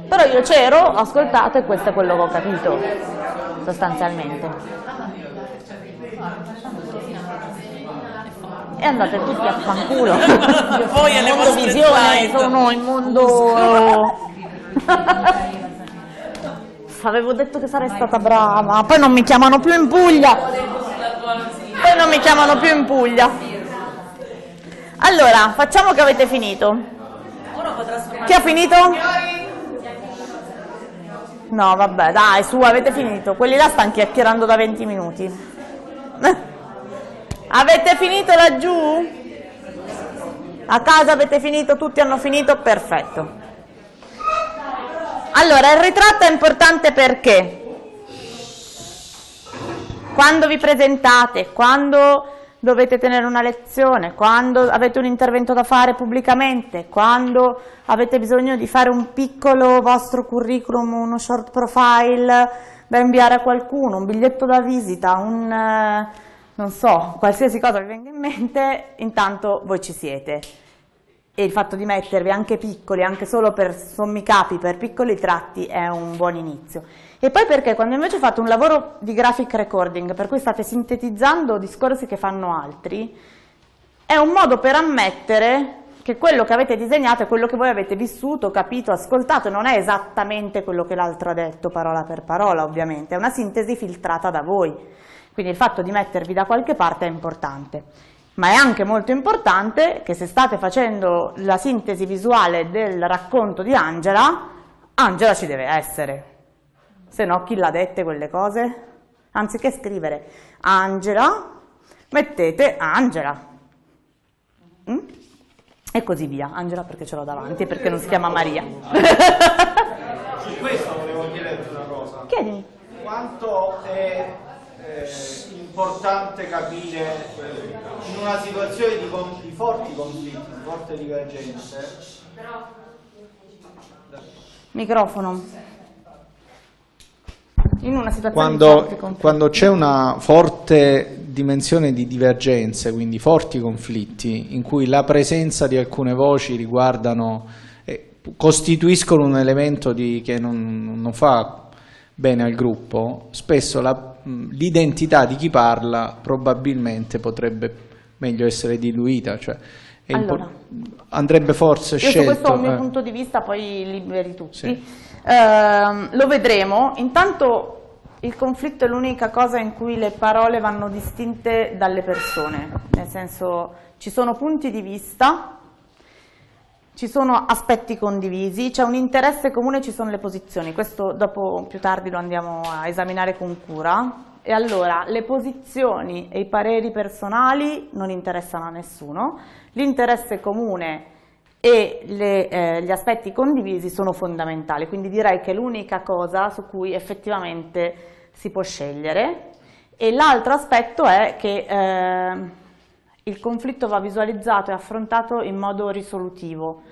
però io c'ero, ho ascoltato e questo è quello che ho capito, sostanzialmente. E andate tutti a fanculo. <laughs> Voi e le vostre visione, sono il mondo... <laughs> Avevo detto che sarei stata brava, poi non mi chiamano più in Puglia. Poi non mi chiamano più in Puglia. Allora, facciamo che avete finito. Chi ha finito? No, vabbè, dai, su, avete finito. Quelli là stanno chiacchierando da 20 minuti. <laughs> Avete finito laggiù? A casa avete finito? Tutti hanno finito? Perfetto. Allora, il ritratto è importante perché? Quando vi presentate, quando dovete tenere una lezione, quando avete un intervento da fare pubblicamente, quando avete bisogno di fare un piccolo vostro curriculum, uno short profile da inviare a qualcuno, un biglietto da visita, un eh, non so, qualsiasi cosa vi venga in mente, intanto voi ci siete. E il fatto di mettervi anche piccoli, anche solo per sommi capi, per piccoli tratti, è un buon inizio. E poi perché quando invece fate un lavoro di graphic recording, per cui state sintetizzando discorsi che fanno altri, è un modo per ammettere che quello che avete disegnato è quello che voi avete vissuto, capito, ascoltato, non è esattamente quello che l'altro ha detto parola per parola, ovviamente, è una sintesi filtrata da voi. Quindi il fatto di mettervi da qualche parte è importante. Ma è anche molto importante che se state facendo la sintesi visuale del racconto di Angela, Angela ci deve essere. Se no chi l'ha dette quelle cose? Anziché scrivere Angela, mettete Angela. Mm? E così via. Angela perché ce l'ho davanti e perché non si chiama Maria. Su questo volevo chiederti una cosa. Chiedimi. Quanto è eh, importante capire eh, in una situazione di, con- di forti conflitti, di forte divergenze, Microfono. In una situazione di quando, forti conflitti. quando c'è una forte dimensione di divergenze, quindi forti conflitti, in cui la presenza di alcune voci riguardano, eh, costituiscono un elemento di- che non, non fa bene al gruppo, spesso la- l'identità di chi parla probabilmente potrebbe meglio essere diluita. Cioè è Allora. andrebbe forse Io scelto. questo ho un mio eh. punto di vista, poi liberi tutti. Sì. Ehm, lo vedremo. Intanto il conflitto è l'unica cosa in cui le parole vanno distinte dalle persone, nel senso ci sono punti di vista, ci sono aspetti condivisi, c'è un interesse comune, ci sono le posizioni. Questo dopo più tardi lo andiamo a esaminare con cura. E allora, le posizioni e i pareri personali non interessano a nessuno, l'interesse comune e le, eh, gli aspetti condivisi sono fondamentali, quindi direi che è l'unica cosa su cui effettivamente si può scegliere. E l'altro aspetto è che eh, il conflitto va visualizzato e affrontato in modo risolutivo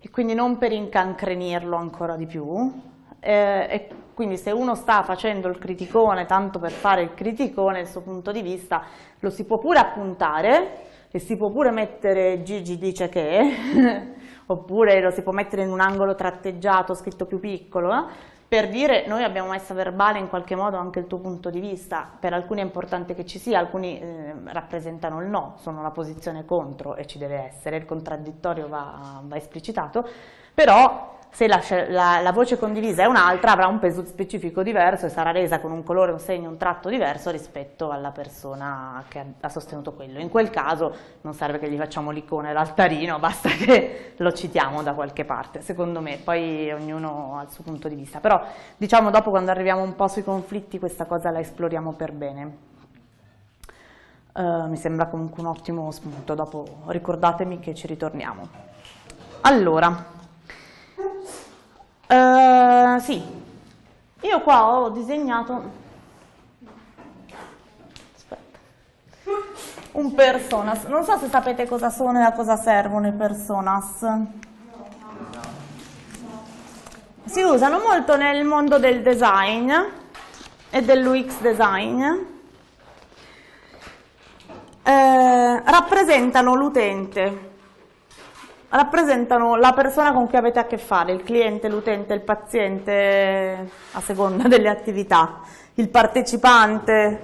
e quindi non per incancrenirlo ancora di più. Eh, quindi se uno sta facendo il criticone tanto per fare il criticone, il suo punto di vista lo si può pure appuntare e si può pure mettere Gigi dice che, <laughs> oppure lo si può mettere in un angolo tratteggiato, scritto più piccolo, eh? Per dire noi abbiamo messo a verbale in qualche modo anche il tuo punto di vista, per alcuni è importante che ci sia, alcuni eh, rappresentano il no, sono la posizione contro e ci deve essere, il contraddittorio va, va esplicitato, però se la, la, la, voce condivisa è un'altra avrà un peso specifico diverso e sarà resa con un colore, un segno, un tratto diverso rispetto alla persona che ha, sostenuto quello. In quel caso non serve che gli facciamo l'icona e l'altarino, <laughs> basta che lo citiamo da qualche parte, secondo me, poi ognuno ha il suo punto di vista. Però diciamo dopo quando arriviamo un po' sui conflitti questa cosa la esploriamo per bene. Uh, mi sembra comunque un ottimo spunto, dopo ricordatemi che ci ritorniamo. Allora, Uh, sì, io qua ho disegnato Aspetta. un personas, non so se sapete cosa sono e a cosa servono i personas. Si usano molto nel mondo del design e dell'UX design. Eh, rappresentano l'utente rappresentano la persona con cui avete a che fare, il cliente, l'utente, il paziente, a seconda <laughs> delle attività, il partecipante,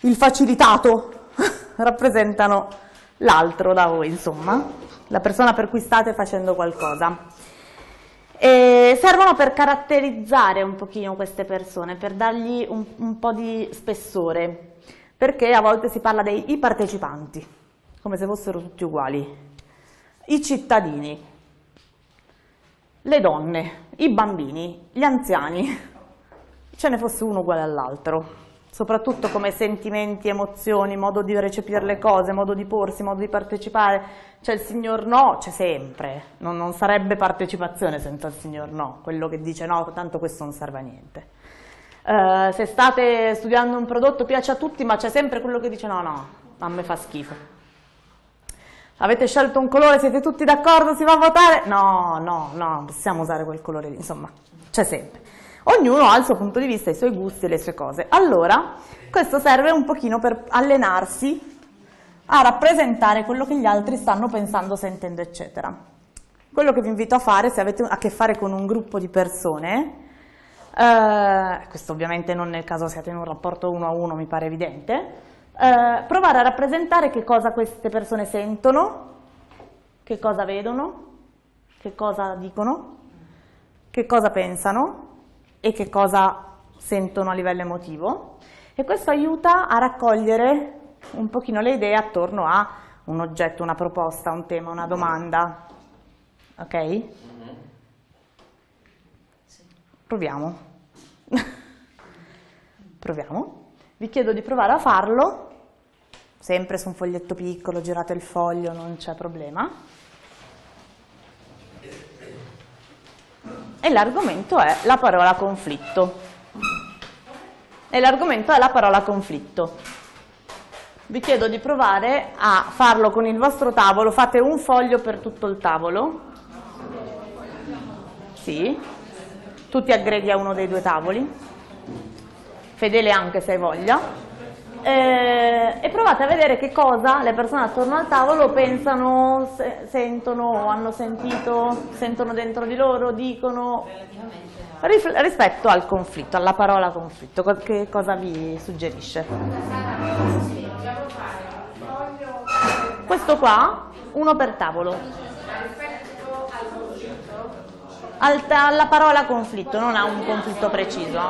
il facilitato, <laughs> rappresentano l'altro da voi, insomma, la persona per cui state facendo qualcosa. E servono per caratterizzare un pochino queste persone, per dargli un, un po' di spessore, perché a volte si parla dei partecipanti, come se fossero tutti uguali i cittadini, le donne, i bambini, gli anziani, ce ne fosse uno uguale all'altro, soprattutto come sentimenti, emozioni, modo di recepire le cose, modo di porsi, modo di partecipare. C'è il signor no, c'è sempre, non, non, sarebbe partecipazione senza il signor no, quello che dice no, tanto questo non serve a niente. Uh, se state studiando un prodotto piace a tutti, ma c'è sempre quello che dice no, no, a me fa schifo avete scelto un colore, siete tutti d'accordo, si va a votare? No, no, no, possiamo usare quel colore lì, insomma, c'è sempre. Ognuno ha il suo punto di vista, i suoi gusti e le sue cose. Allora, questo serve un pochino per allenarsi a rappresentare quello che gli altri stanno pensando, sentendo, eccetera. Quello che vi invito a fare, se avete a che fare con un gruppo di persone, eh, questo ovviamente non nel caso siate in un rapporto uno a uno, mi pare evidente, eh, provare a rappresentare che cosa queste persone sentono, che cosa vedono, che cosa dicono, che cosa pensano e che cosa sentono a livello emotivo e questo aiuta a raccogliere un pochino le idee attorno a un oggetto, una proposta, un tema, una domanda. Ok? Proviamo. <laughs> Proviamo. Vi chiedo di provare a farlo sempre su un foglietto piccolo, girate il foglio, non c'è problema. E l'argomento è la parola conflitto. E l'argomento è la parola conflitto. Vi chiedo di provare a farlo con il vostro tavolo, fate un foglio per tutto il tavolo. Sì. Tu ti a uno dei due tavoli. Fedele anche se hai voglia eh, e provate a vedere che cosa le persone attorno al tavolo pensano, se, sentono, hanno sentito, sentono dentro di loro, dicono rispetto al conflitto, alla parola conflitto, che cosa vi suggerisce? Questo qua, uno per tavolo. alla parola conflitto, non ha un conflitto preciso.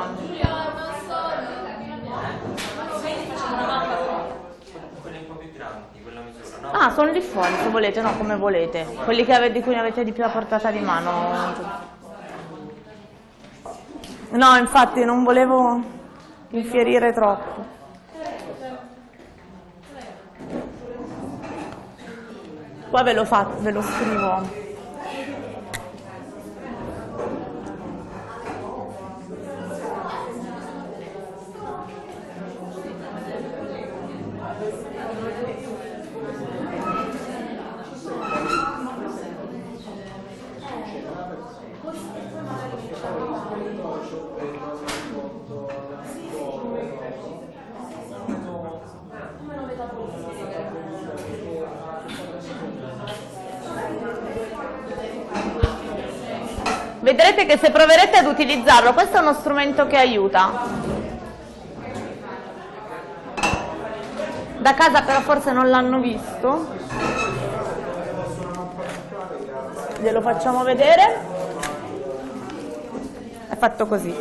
Quelle un po' più grandi? Ah, sono lì fuori, se volete, no, come volete. Quelli avete, di cui avete di più a portata di mano. No, infatti non volevo infierire troppo. Poi ve lo, fa, ve lo scrivo. Vedrete che se proverete ad utilizzarlo, questo è uno strumento che aiuta. Da casa però forse non l'hanno visto. Glielo facciamo vedere. È fatto così.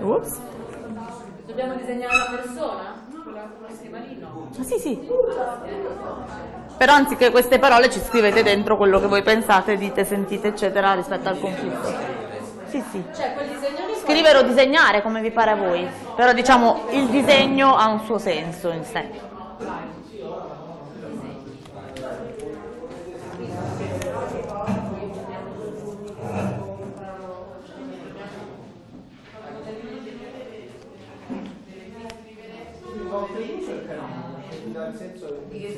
Ups. Dobbiamo disegnare la persona? Quella con lo scrivano? Ah, sì, sì. Però anziché queste parole ci scrivete dentro quello che voi pensate, dite, sentite, eccetera, rispetto al conflitto. Sì, sì. Cioè, quel disegno lì Scrivere o disegnare come vi pare a voi, però diciamo il disegno ha un suo senso in sé.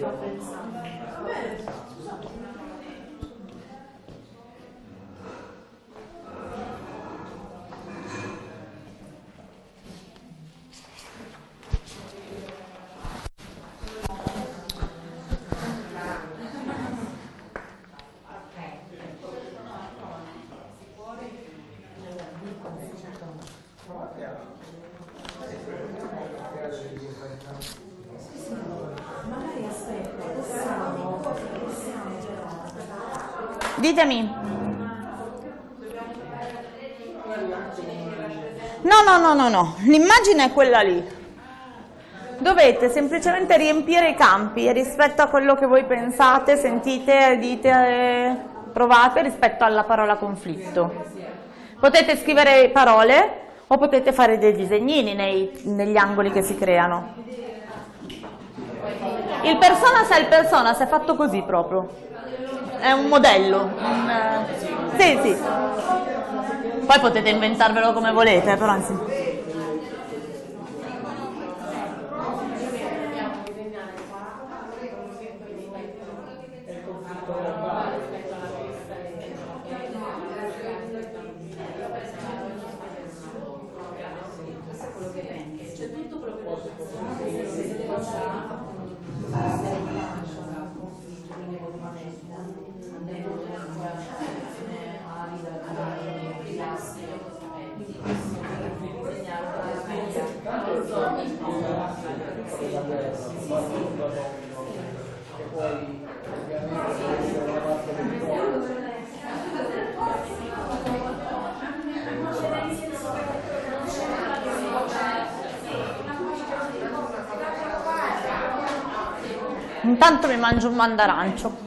prophets. L'immagine è quella lì. Dovete semplicemente riempire i campi rispetto a quello che voi pensate, sentite, dite, provate rispetto alla parola conflitto. Potete scrivere parole o potete fare dei disegnini nei- negli angoli che si creano. Il personas è il personas, è fatto così proprio. È un modello. un, eh, sì, sì. Poi potete inventarvelo come volete, però insomma. Intanto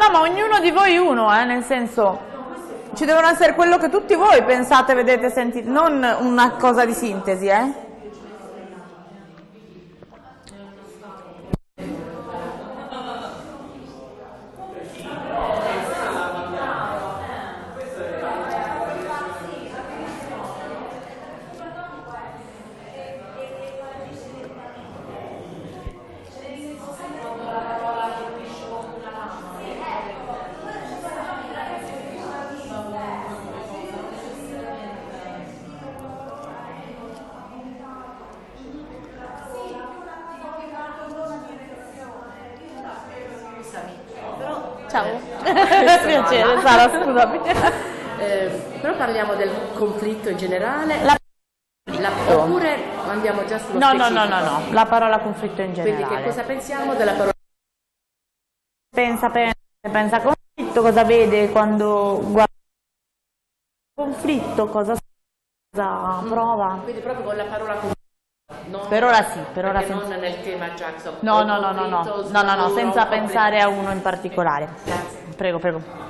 No, ma ognuno di voi uno, eh, nel senso ci devono essere quello che tutti voi pensate, vedete, sentite, non una cosa di sintesi, eh? Ciao. Piacere, Sara, scusami. Eh, però parliamo del conflitto in generale. La- La- oppure No, no, no, no, no, la parola conflitto in generale. Quindi che cosa pensiamo della parola Pensa, pensa, pensa conflitto, cosa vede quando guarda conflitto, cosa, cosa prova? Quindi proprio con la parola conflitto. non- Per ora sì, per ora senza- non nel tema Jackson. No, no, no, no, no, no, no, no, senza pensare a uno in particolare. Prego, prego.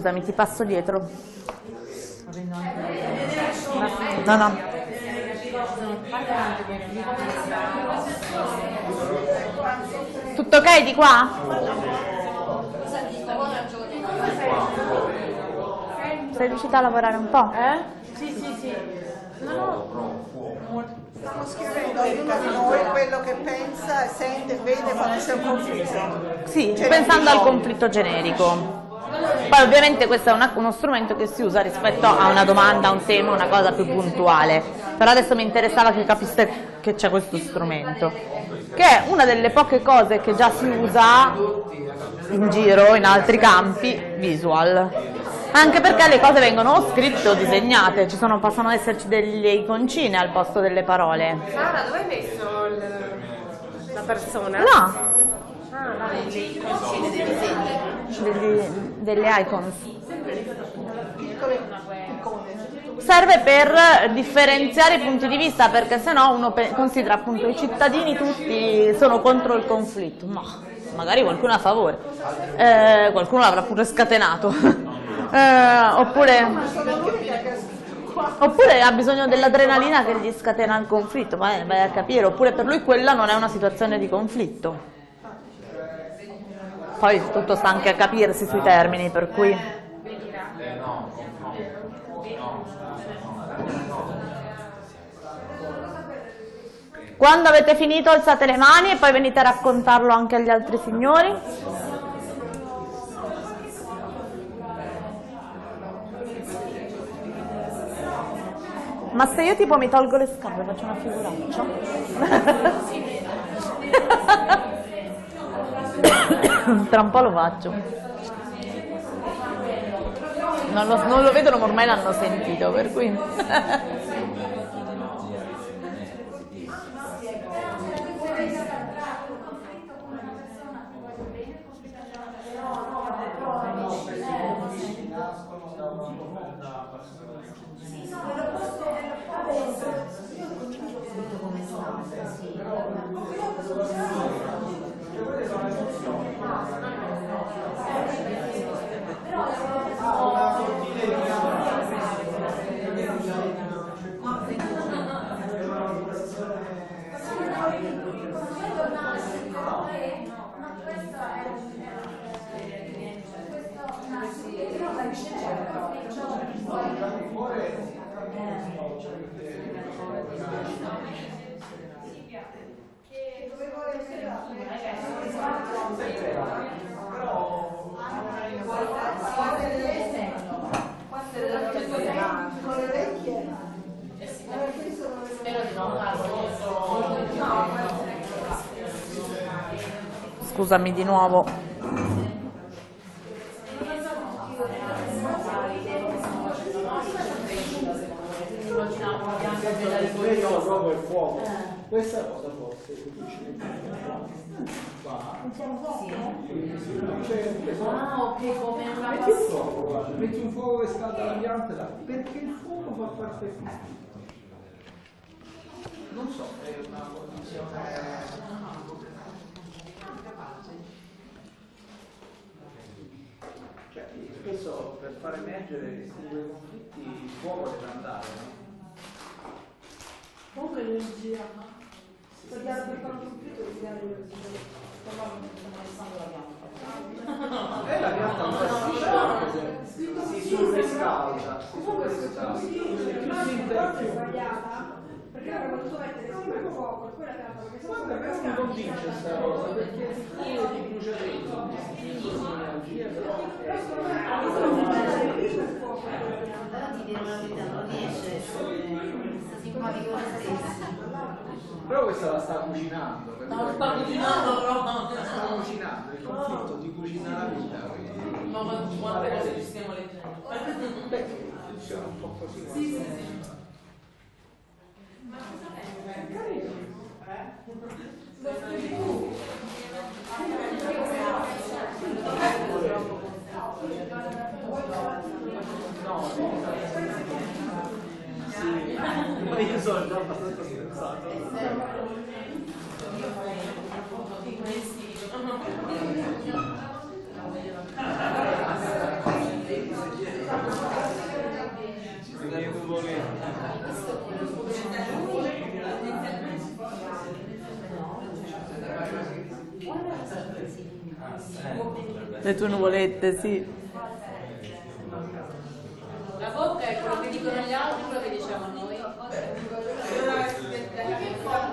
Scusami, ti passo dietro. No, no. Tutto ok di qua? Sei riuscita a lavorare un po'? Eh? Sì, sì, sì. Stiamo scrivendo ognuno di noi quello che pensa, sente, vede quando c'è un conflitto. Sì, Cioè, pensando al conflitto generico. Poi ovviamente questo è una- uno strumento che si usa rispetto a una domanda, un tema, una cosa più puntuale. Però adesso mi interessava che capiste che c'è questo strumento, che è una delle poche cose che già si usa in giro, in altri campi, visual. Anche perché le cose vengono o scritte o disegnate, ci sono, possono esserci delle iconcine al posto delle parole. Sara, dove hai messo il- la persona? Là, Ah, degli- delle icons. Serve per differenziare i punti di vista perché sennò uno considera appunto i cittadini tutti sono contro il conflitto, ma magari qualcuno è a favore, Eh, qualcuno l'avrà pure scatenato, <laughs> Eh, oppure Oppure ha bisogno dell'adrenalina che gli scatena il conflitto, vai, vai a capire, oppure per lui quella non è una situazione di conflitto. Poi tutto sta anche a capirsi sui termini, per cui... Quando avete finito alzate le mani e poi venite a raccontarlo anche agli altri signori. Ma se io tipo mi tolgo le scarpe faccio una figuraccia? <laughs> <laughs> <laughs> Tra un po' lo faccio. Non lo, non lo vedono, ma ormai l'hanno sentito, per cui... <laughs> Scusami di nuovo. Questa cosa forse tu ci metti il fuoco, metti un fuoco che scalda la pianta là, perché il fuoco fa parte del Non so, è una condizione. Cioè, spesso per far emergere questi due conflitti il fuoco deve andare, no? Comunque l'energia, perché per fare un conflitto devi dare l'energia. E la pianta non si, si surriscalda, si surriscalda. Ma la è sbagliata, perché quando tu metti sempre il fuoco e poi la perché sennò Guarda, però mi convince questa cosa, perché fuoco ti l'energia, però... Però secondo me all'inizio il fuoco. Però ti dirò la verità, non riesce a essere simpatico con se stesso. Però questa la sta cucinando. No, sta cucinando, no. La sta cucinando, il conflitto ti cucina la vita. quindi- Ma quante cose ci stiamo leggendo? Beh, funziona un po' così. Sì, sì, sì. Lo scrivi tu. Sì, ma io sono già abbastanza stressato. Le tue nuvolette, sì. La bocca è quello che dicono gli altri, quello che diciamo noi.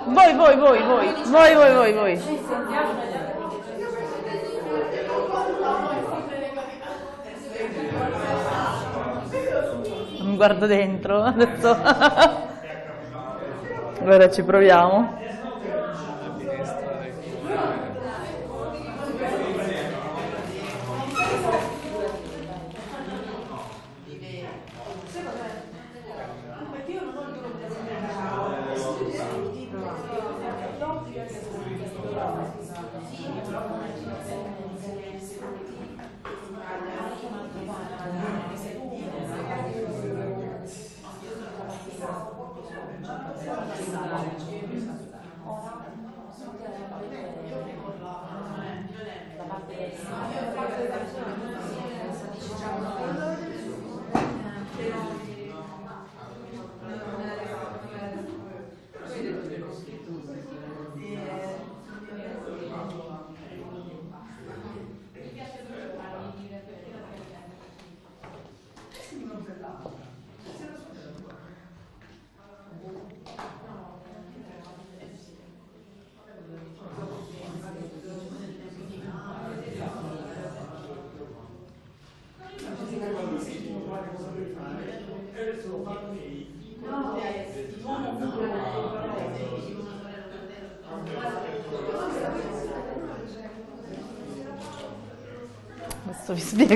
Voi, voi, voi, voi, voi, voi, voi, voi. Guardo dentro, adesso. <laughs> Ora ci proviamo.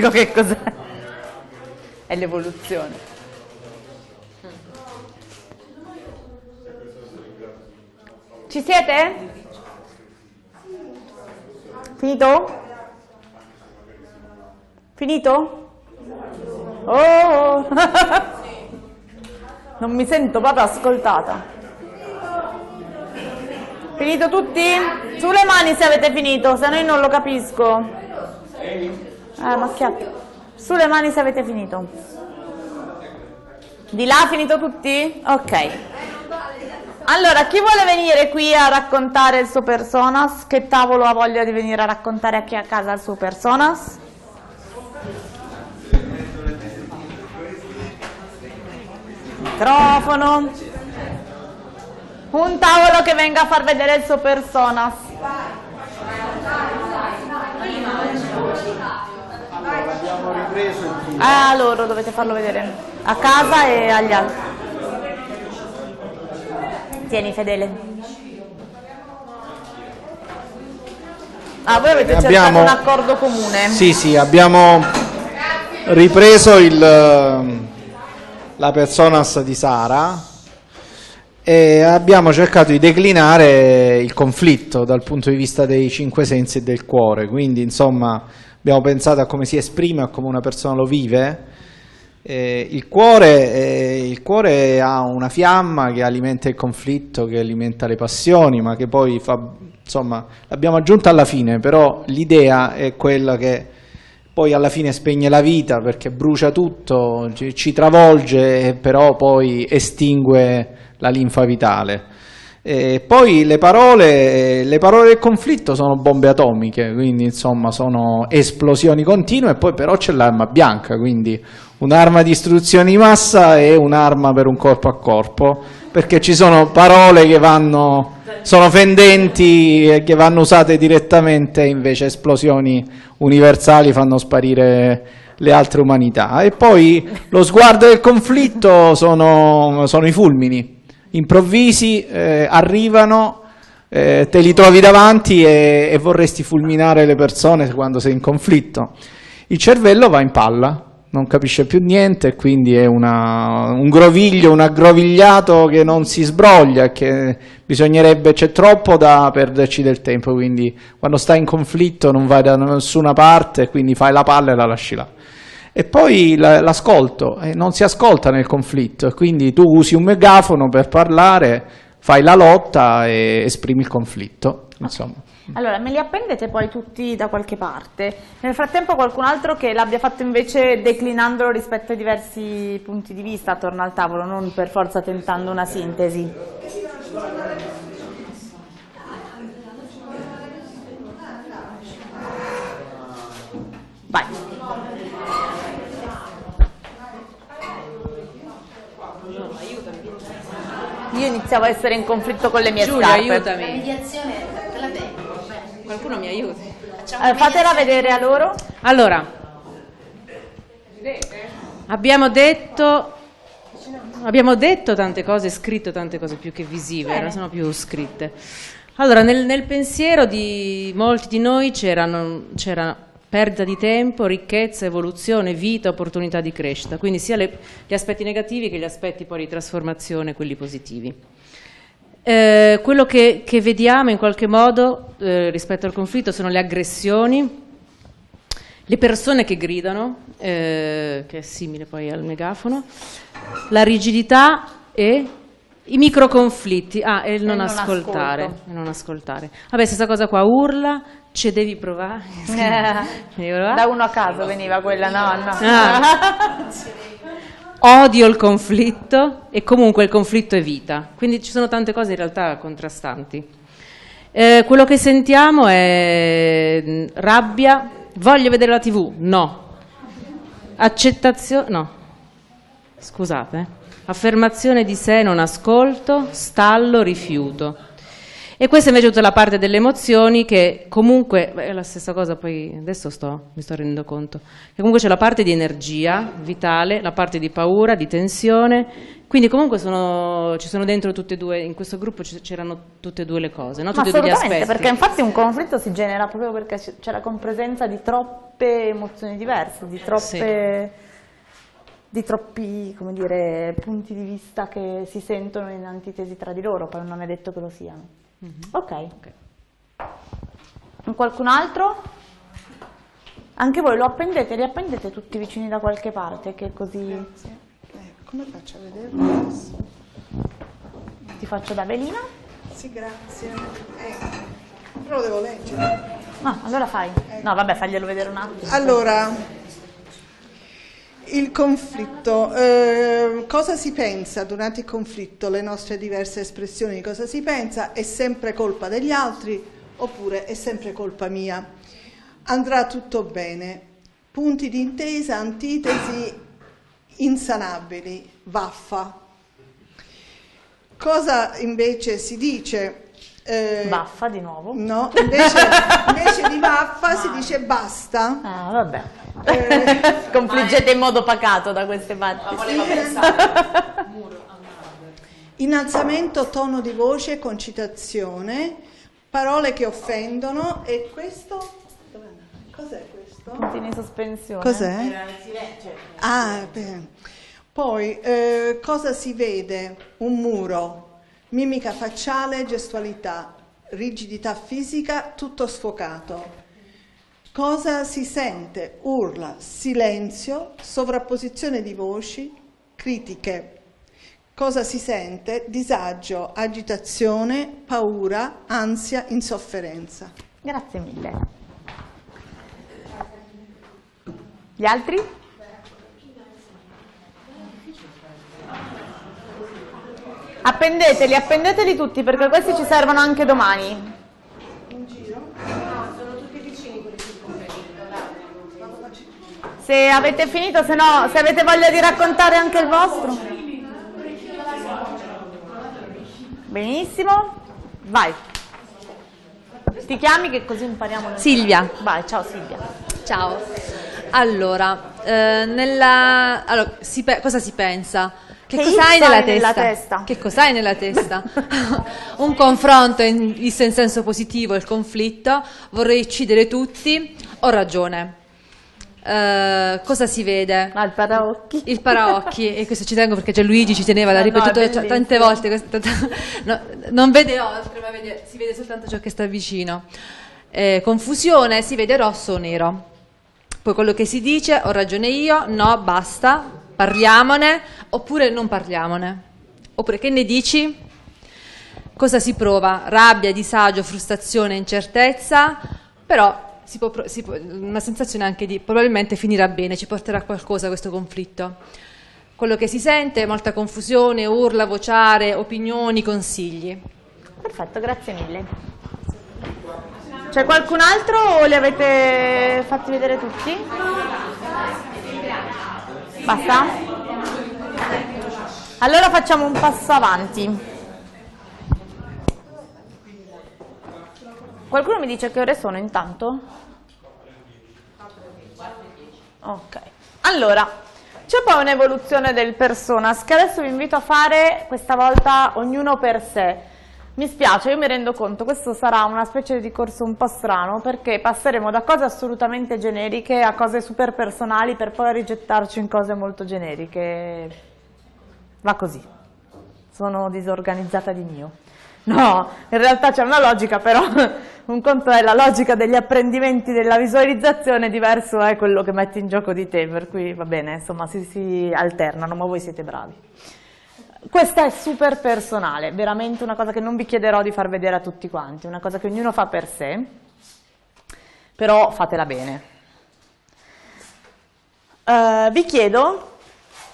Spiego che cos'è. È l'evoluzione. Ci siete? Finito? Finito? Oh! <laughs> non mi sento proprio ascoltata. Finito tutti? Sulle mani se avete finito, se no io non lo capisco. Eh, macchiato. Sulle mani se avete finito. Di là finito tutti? Ok. Allora, chi vuole venire qui a raccontare il suo personas? Che tavolo ha voglia di venire a raccontare a chi a casa il suo personas? Microfono. Un tavolo che venga a far vedere il suo personas. Abbiamo ripreso il film. A loro dovete farlo vedere. A casa e agli altri. Tieni Fedele. Ah, voi avete cercato Abbiamo- un accordo comune. Sì, sì, abbiamo ripreso il, ehm, la personas di Sara e abbiamo cercato di declinare il conflitto dal punto di vista dei cinque sensi e del cuore. Quindi, insomma, abbiamo pensato a come si esprime, a come una persona lo vive. Eh, il, cuore, eh, il cuore ha una fiamma che alimenta il conflitto, che alimenta le passioni, ma che poi fa, insomma, l'abbiamo aggiunta alla fine, però l'idea è quella che poi alla fine spegne la vita perché brucia tutto, ci, ci travolge, però poi estingue la linfa vitale. E poi le parole, le parole del conflitto sono bombe atomiche, quindi insomma sono esplosioni continue e poi però c'è l'arma bianca, quindi un'arma di istruzione di massa e un'arma per un corpo a corpo, perché ci sono parole che vanno, sono fendenti e che vanno usate direttamente, invece esplosioni universali fanno sparire le altre umanità. E poi lo sguardo del conflitto sono, sono i fulmini improvvisi, eh, arrivano, eh, te li trovi davanti e, e vorresti fulminare le persone quando sei in conflitto. Il cervello va in palla, non capisce più niente quindi è una- un groviglio, un aggrovigliato che non si sbroglia, che bisognerebbe, c'è troppo da perderci del tempo, quindi quando stai in conflitto non vai da nessuna parte, quindi fai la palla e la lasci là. E poi la- l'ascolto, e non si ascolta nel conflitto, e quindi tu usi un megafono per parlare, fai la lotta e esprimi il conflitto. Insomma. Allora, me li appendete poi tutti da qualche parte. Nel frattempo qualcun altro che l'abbia fatto invece declinandolo rispetto ai diversi punti di vista attorno al tavolo, non per forza tentando una sintesi. Vai. Io iniziavo a essere in conflitto con le mie Giulia, scarpe. La aiutami. mediazione te la tengo. Beh, Qualcuno mi aiuti. Eh, fatela mediazione. vedere a loro. Allora, abbiamo detto, abbiamo detto tante cose, scritto tante cose più che visive, non sono più scritte. Allora, nel, nel pensiero di molti di noi c'erano, c'era perdita di tempo, ricchezza, evoluzione, vita, opportunità di crescita, quindi sia le- gli aspetti negativi che gli aspetti poi di trasformazione, quelli positivi. Eh, quello che, che vediamo in qualche modo eh, rispetto al conflitto sono le aggressioni, le persone che gridano, eh, che è simile poi al megafono, la rigidità e i microconflitti, ah, e il non, non ascoltare. non ascoltare. Vabbè, stessa cosa qua, urla, ci devi provare. Devi provare? Da uno a caso veniva quella, no, no. Ah. Odio il conflitto e comunque il conflitto è vita. Quindi ci sono tante cose in realtà contrastanti. Eh, quello che sentiamo è mh, rabbia, voglio vedere la tv, no. Accettazione, no. Scusate. Affermazione di sé, non ascolto, stallo, rifiuto. E questa invece è tutta la parte delle emozioni che comunque è la stessa cosa, poi adesso sto, mi sto rendendo conto, che comunque c'è la parte di energia vitale, la parte di paura, di tensione, quindi comunque sono, ci sono dentro tutte e due, in questo gruppo c'erano tutte e due le cose, no? tutti e due gli aspetti. perché infatti un conflitto si genera proprio perché c'è la compresenza di troppe emozioni diverse, di, troppe, di troppi come dire, punti di vista che si sentono in antitesi tra di loro, poi non è detto che lo siano. Ok. Qualcun altro? Anche voi lo appendete, li appendete tutti vicini da qualche parte, che così Eh, come faccio a vederlo adesso? ti faccio da velina. Sì, grazie. Ecco. Però lo devo leggere. No, allora fai. No, vabbè, faglielo vedere un attimo. Allora, il conflitto. eh, cosa si pensa durante il conflitto? Le nostre diverse espressioni di cosa si pensa? È sempre colpa degli altri oppure è sempre colpa mia? Andrà tutto bene. Punti di intesa, antitesi insanabili. Vaffa. Cosa invece si dice? Eh, Vaffa di nuovo? No, invece, invece di vaffa si <laughs> dice basta. Ah, vabbè. Confliggete in modo pacato da queste parti. <laughs> Innalzamento, tono di voce, concitazione, parole che offendono e questo... Cos'è questo? Puntini in sospensione. Cos'è? Ah, beh. Poi, eh, cosa si vede? Un muro, mimica facciale, gestualità, rigidità fisica, tutto sfocato. Cosa si sente? Urla, silenzio, sovrapposizione di voci, critiche. Cosa si sente? Disagio, agitazione, paura, ansia, insofferenza. Grazie mille. Gli altri? Appendeteli, appendeteli tutti perché questi ci servono anche domani. Se avete finito, se no, se avete voglia di raccontare anche il vostro. Benissimo, vai. Ti chiami che così impariamo. Silvia. Vai, ciao Silvia. Ciao. Allora, eh, nella... allora, si pe- cosa si pensa? Che, Che cos'hai nella nella testa? Che cos'hai nella testa? <laughs> Un confronto in, in senso positivo, il conflitto. Vorrei uccidere tutti. Ho ragione. Eh, cosa si vede? Ah, il paraocchi. Il paraocchi, e questo ci tengo perché Gianluigi ci teneva, l'ha no, ripetuto t- tante volte. questo- <laughs> no, non vede oltre, ma vede- si vede soltanto ciò che sta vicino. Eh, confusione, si vede rosso o nero. Poi quello che si dice, ho ragione io, no, basta, parliamone, oppure non parliamone. Oppure che ne dici? Cosa si prova? Rabbia, disagio, frustrazione, incertezza, però si può si può- una sensazione anche di probabilmente finirà bene, ci porterà a qualcosa questo conflitto. Quello che si sente è molta confusione, urla, vociare, opinioni, consigli. Perfetto, grazie mille. C'è qualcun altro o li avete fatti vedere tutti? Basta? Allora facciamo un passo avanti. Qualcuno mi dice che ore sono intanto? Ok. Allora, c'è poi un'evoluzione del personas che adesso vi invito a fare questa volta ognuno per sé. Mi spiace, io mi rendo conto, questo sarà una specie di corso un po' strano perché passeremo da cose assolutamente generiche a cose super personali per poi rigettarci in cose molto generiche. Va così. Sono disorganizzata di mio. No, in realtà c'è una logica, però <laughs> un conto è la logica degli apprendimenti della visualizzazione, diverso è quello che metti in gioco di te, per cui va bene, insomma si, si alternano, ma voi siete bravi. Questa è super personale, veramente una cosa che non vi chiederò di far vedere a tutti quanti, una cosa che ognuno fa per sé, però fatela bene. Eh, vi chiedo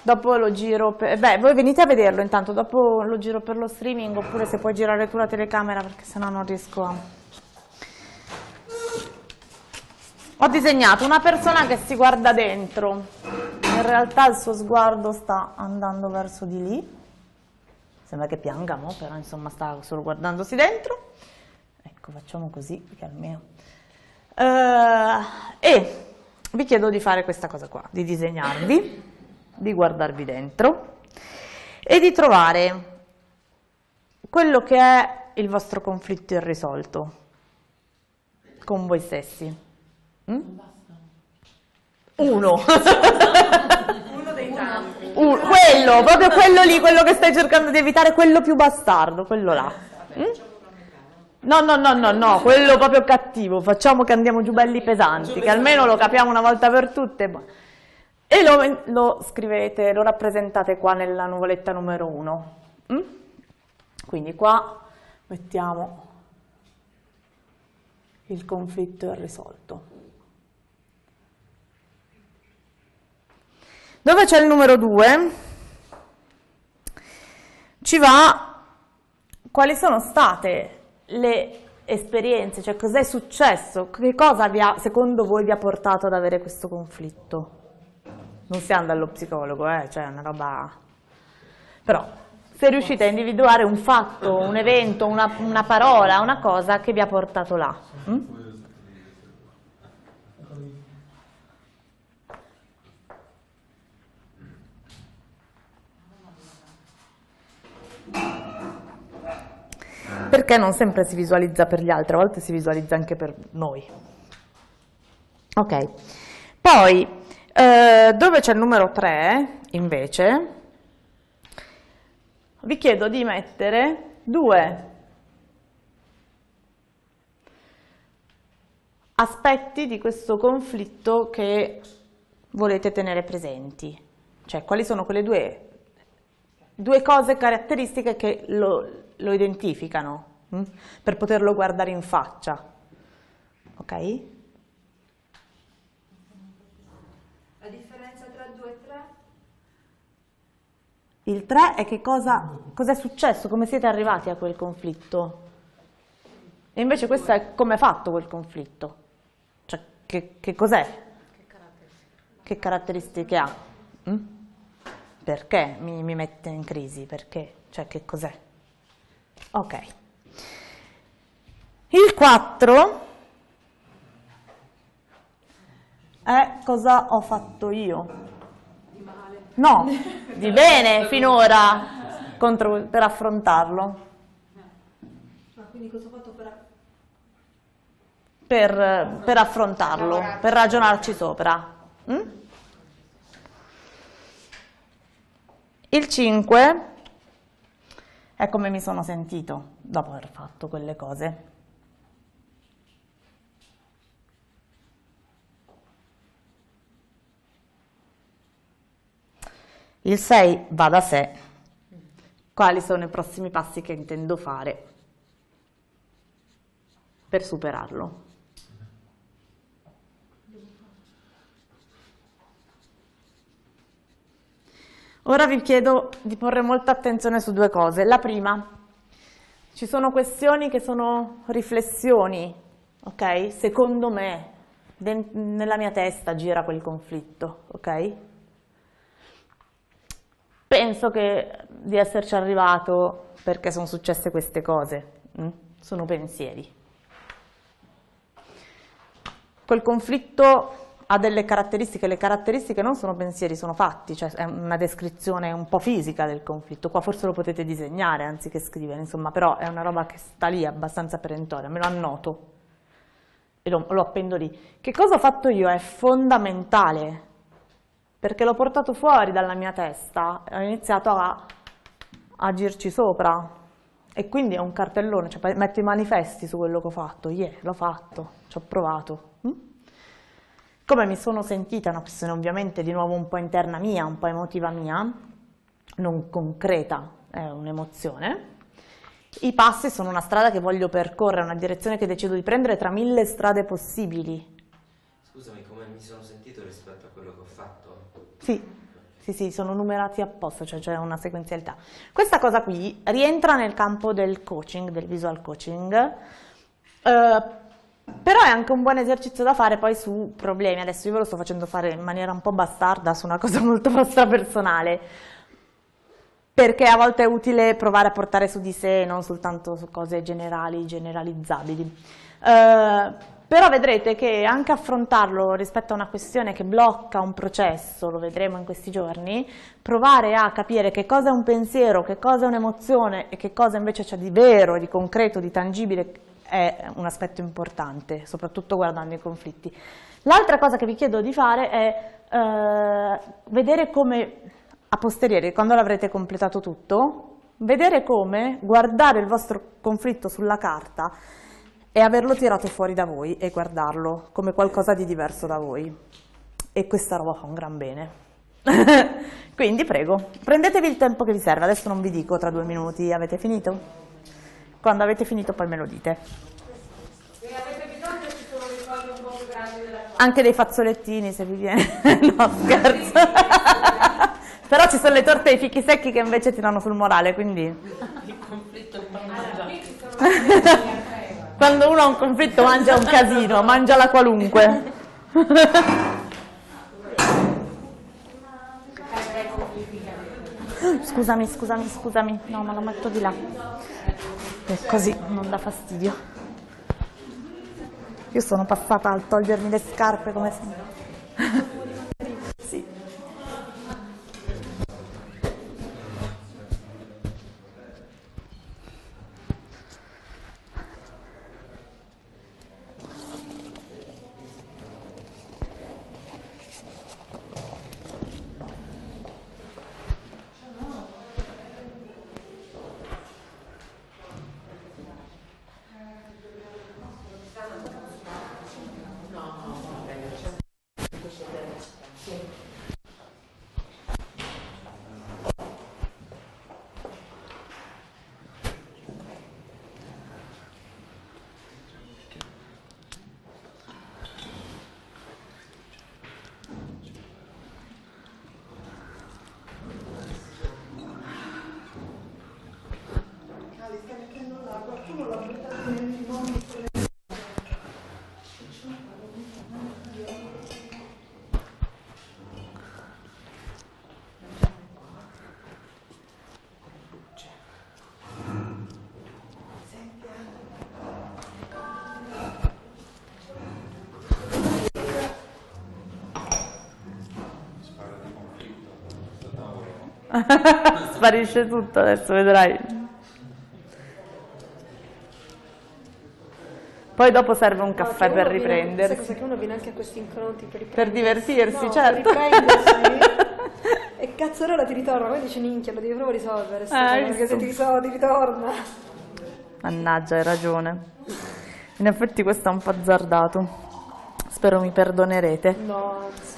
Dopo lo giro per... Beh, voi venite a vederlo intanto, dopo lo giro per lo streaming oppure se puoi girare tu la telecamera perché sennò non riesco a... Ho disegnato una persona che si guarda dentro, in realtà il suo sguardo sta andando verso di lì, sembra che pianga, mo, però insomma sta solo guardandosi dentro. Ecco, facciamo così, che almeno... Eh, e vi chiedo di fare questa cosa qua, di disegnarvi, di guardarvi dentro e di trovare quello che è il vostro conflitto irrisolto con voi stessi. Mm? Uno. Uno dei tanti. Un- quello, proprio quello lì, quello che stai cercando di evitare, quello più bastardo, quello là. Mm? No, no, no, no, no, quello proprio cattivo, facciamo che andiamo giù belli pesanti, che almeno lo capiamo una volta per tutte. E lo, lo scrivete, lo rappresentate qua nella nuvoletta numero uno. Mm? Quindi qua mettiamo il conflitto irrisolto. Dove c'è il numero 2 ci va quali sono state le esperienze, cioè cos'è successo, che cosa vi ha, secondo voi vi ha portato ad avere questo conflitto. Non stiamo dallo psicologo, eh, cioè è una roba... Però se riuscite a individuare un fatto, un evento, una, una parola, una cosa che vi ha portato là. mm? Perché non sempre si visualizza per gli altri, a volte si visualizza anche per noi. Ok, poi eh, dove c'è il numero 3 invece vi chiedo di mettere due aspetti di questo conflitto che volete tenere presenti, cioè quali sono quelle due, due cose caratteristiche che lo, lo identificano hm? per poterlo guardare in faccia. Ok? La differenza tra 2 e 3? Il 3 è che cosa è successo, come siete arrivati a quel conflitto. E invece questo è come è fatto quel conflitto. Cioè, che, che cos'è? Che caratteristiche ha? Mm? Perché mi, mi mette in crisi? Perché? Cioè, che cos'è? Ok. Il 4 è cosa ho fatto io. No, <laughs> di bene finora contro- per affrontarlo, Ma quindi cosa ho fatto per... per, per affrontarlo, per ragionarci sopra. Mm? Il 5 è come mi sono sentito dopo aver fatto quelle cose. Il 6 va da sé. Quali sono i prossimi passi che intendo fare per superarlo? Ora vi chiedo di porre molta attenzione su due cose. La prima, ci sono questioni che sono riflessioni, ok? Secondo me, nella mia testa gira quel conflitto, ok? Penso che di esserci arrivato perché sono successe queste cose, mm? sono pensieri. Quel conflitto ha delle caratteristiche, le caratteristiche non sono pensieri, sono fatti, cioè è una descrizione un po' fisica del conflitto, qua forse lo potete disegnare anziché scrivere, insomma, però è una roba che sta lì abbastanza perentoria, me lo annoto e lo, lo appendo lì. Che cosa ho fatto io? È fondamentale, perché l'ho portato fuori dalla mia testa e ho iniziato a agirci sopra e quindi è un cartellone, cioè metto i manifesti su quello che ho fatto, yeah, l'ho fatto, ci ho provato. mm? Come mi sono sentita, una questione ovviamente di nuovo un po' interna mia, un po' emotiva mia, non concreta, è un'emozione. I passi sono una strada che voglio percorrere, una direzione che decido di prendere tra mille strade possibili. Scusami, come mi sono sentito rispetto a quello che ho fatto? Sì, sì, sì, sono numerati apposta, cioè c'è una sequenzialità. Questa cosa qui rientra nel campo del coaching, del visual coaching, eh, però è anche un buon esercizio da fare poi su problemi. Adesso io ve lo sto facendo fare in maniera un po' bastarda su una <laughs> cosa molto vostra personale. perché a volte è utile provare a portare su di sé, non soltanto su cose generali, generalizzabili. Eh, però vedrete che anche affrontarlo rispetto a una questione che blocca un processo, lo vedremo in questi giorni, provare a capire che cosa è un pensiero, che cosa è un'emozione e che cosa invece c'è di vero, di concreto, di tangibile, è un aspetto importante, soprattutto guardando i conflitti. L'altra cosa che vi chiedo di fare è eh, vedere come, a posteriori, quando l'avrete completato tutto, vedere come guardare il vostro conflitto sulla carta e averlo tirato fuori da voi e guardarlo come qualcosa di diverso da voi. E questa roba fa un gran bene. <laughs> Quindi prego, prendetevi il tempo che vi serve, adesso non vi dico tra due minuti, avete finito? Quando avete finito poi me lo dite. Anche dei fazzolettini se vi viene. <laughs> no, scherzo. <laughs> Però ci sono le torte e i fichi secchi che invece tirano sul morale, quindi... Il conflitto è Quando uno ha un conflitto mangia un casino, mangia la qualunque. Scusami, scusami, scusami. No, ma lo metto di là. E così non dà fastidio. Io sono passata al togliermi le scarpe come sempre. <laughs> Sparisce tutto, adesso vedrai. Poi dopo serve un caffè che per uno viene- Sai riprendersi. che uno viene anche a questi incontri per Per divertirsi, no, certo. Per riprendersi. <laughs> e cazzarola ti ritorna, poi dici minchia, lo devi proprio risolvere. Eh, perché se ti, risol- ti ritorna. Mannaggia, hai ragione. In effetti questo è un po' azzardato. Spero mi perdonerete. No, anzi.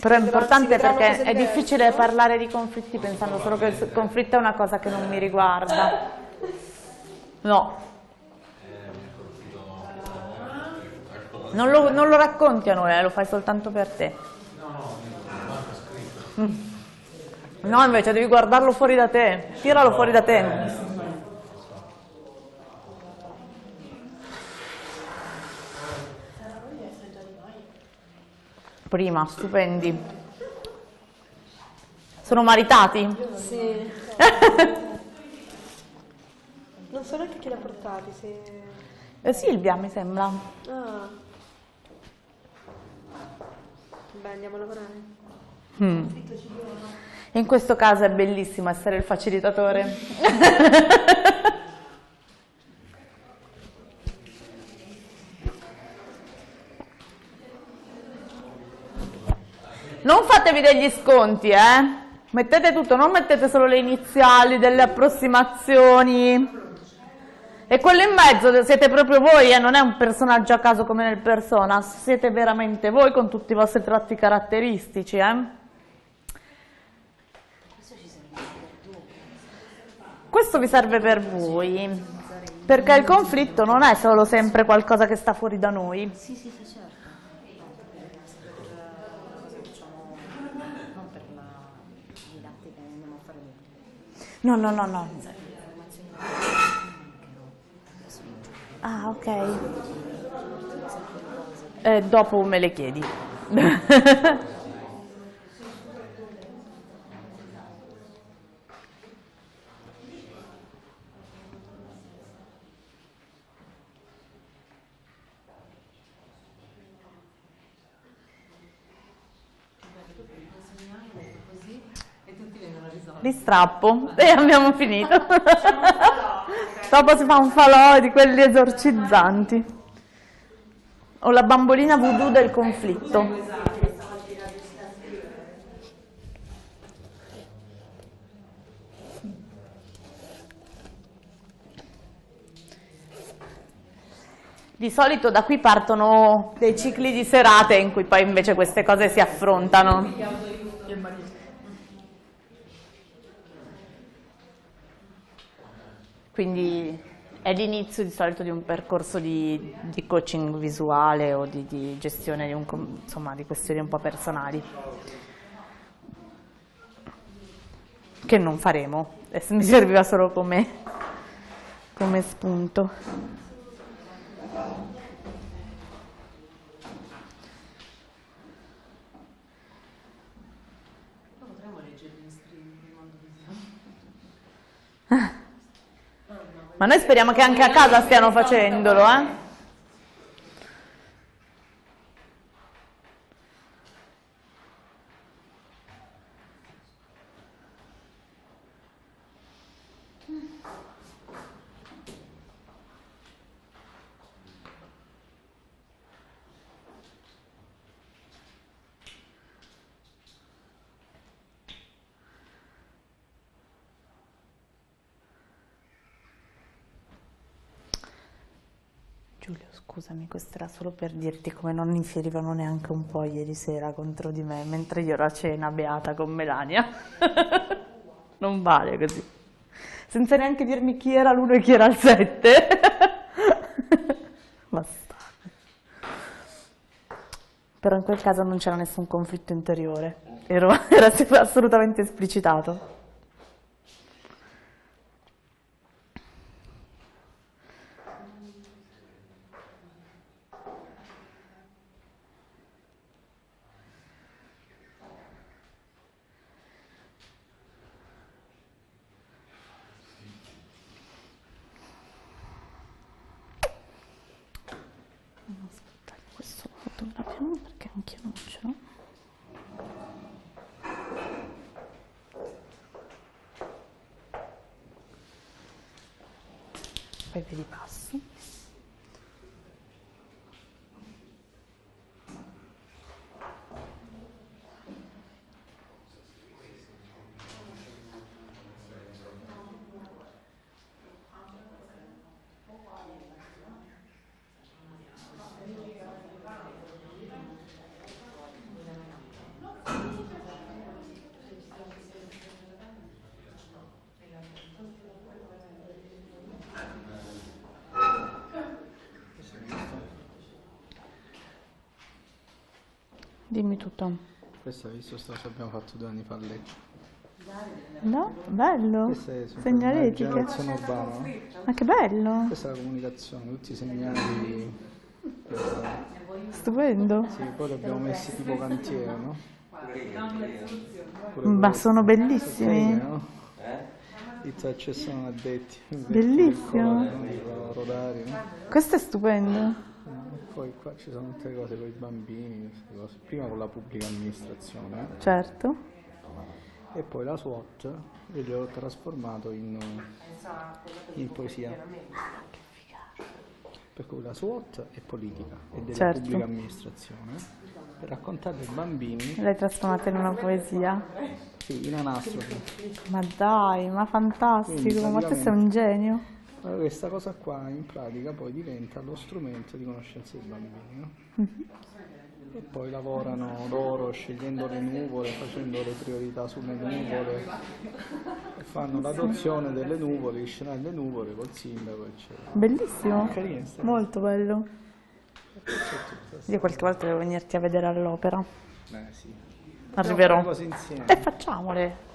Però è importante perché è difficile parlare di conflitti pensando solo che il conflitto è una cosa che non mi riguarda. No. Non lo, non lo racconti a noi, eh, lo fai soltanto per te. Mm. No, invece devi guardarlo fuori da te, tiralo fuori da te. Prima, stupendi. Sono maritati? Sì. non so neanche chi l'ha portati, se... Eh, Silvia, mi sembra. Ah. Beh, andiamo a lavorare. Mm. In questo caso è bellissimo essere il facilitatore. <laughs> Non fatevi degli sconti, eh? Mettete tutto, non mettete solo le iniziali, delle approssimazioni. E quello in mezzo siete proprio voi, eh? non è un personaggio a caso come nel persona, siete veramente voi con tutti i vostri tratti caratteristici, eh? Questo vi serve per voi, perché il conflitto non è solo sempre qualcosa che sta fuori da noi. Sì, sì, sì, certo. Non per la didattica che andiamo a fare dopo. No, no, no, no. Ah, ok. Eh, dopo me le chiedi. <laughs> Li strappo e abbiamo finito. <laughs> Dopo si fa un falò di quelli esorcizzanti. O la bambolina voodoo del conflitto. Di solito da qui partono dei cicli di serate in cui poi invece queste cose si affrontano. Quindi è l'inizio di solito di un percorso di, di coaching visuale o di, di gestione di, un insomma, di questioni un po' personali. Che non faremo, mi serviva solo come, come spunto. Ma noi speriamo che anche a casa stiano facendolo, eh? Giulio, scusami, questo era solo per dirti come non infierivano neanche un po' ieri sera contro di me, mentre io ero a cena beata con Melania. <laughs> non vale così. Senza neanche dirmi chi era l'1 e chi era il 7. <laughs> Bastardo. Però in quel caso non c'era nessun conflitto interiore, Ero- <laughs> era assolutamente esplicitato. Aspetta, questo lo fotografiamo perché anch'io non ce l'ho. Poi ve li passo. Dimmi hai visto cosa abbiamo fatto due anni fa a. No? Bello. Questa è su- generazione urbana. no? Ma che bello. Questa è la comunicazione, tutti i segnali. questa- Stupendo. Sì, poi li abbiamo messi tipo cantiere, no? Pure Ma sono bellissimi. Sì, no? Non addetti. Bellissimo. Da rodare, no? Questo è stupendo. Eh, Poi qua ci sono tutte le cose con i bambini, cose. prima con la pubblica amministrazione. Certo. e poi la SWOT io l'ho trasformato in, in poesia. Per cui la SWOT è politica e della Certo. pubblica amministrazione per raccontare ai bambini L'hai trasformata in una poesia. sì, in anastrofe. Ma dai, ma fantastico, Quindi, ma te sei un genio. Allora, questa cosa qua in pratica poi diventa lo strumento di conoscenza dei bambini. no? Mhm. E poi lavorano loro scegliendo le nuvole, facendo le priorità sulle nuvole, e fanno l'adozione delle nuvole, gli scenari delle nuvole col sindaco, eccetera. Bellissimo. Carino, sta- Molto bello. Io qualche volta devo venirti a vedere all'opera. Eh sì. Arriverò. E facciamole.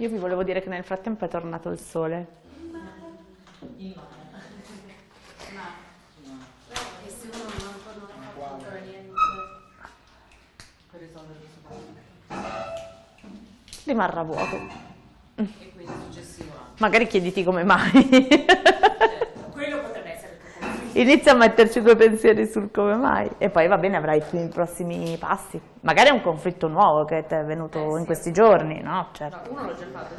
Io vi volevo dire che nel frattempo è tornato il sole. E ancora niente. Rimarrà vuoto. E quindi successivo anche. Magari chiediti come mai. <laughs> Quello potrebbe essere il tuo conflitto. Inizia a metterci due pensieri sul come mai e poi va bene, avrai i prossimi passi. Magari è un conflitto nuovo che ti è venuto in questi giorni, no? Certo. No, uno l'ho già fatto,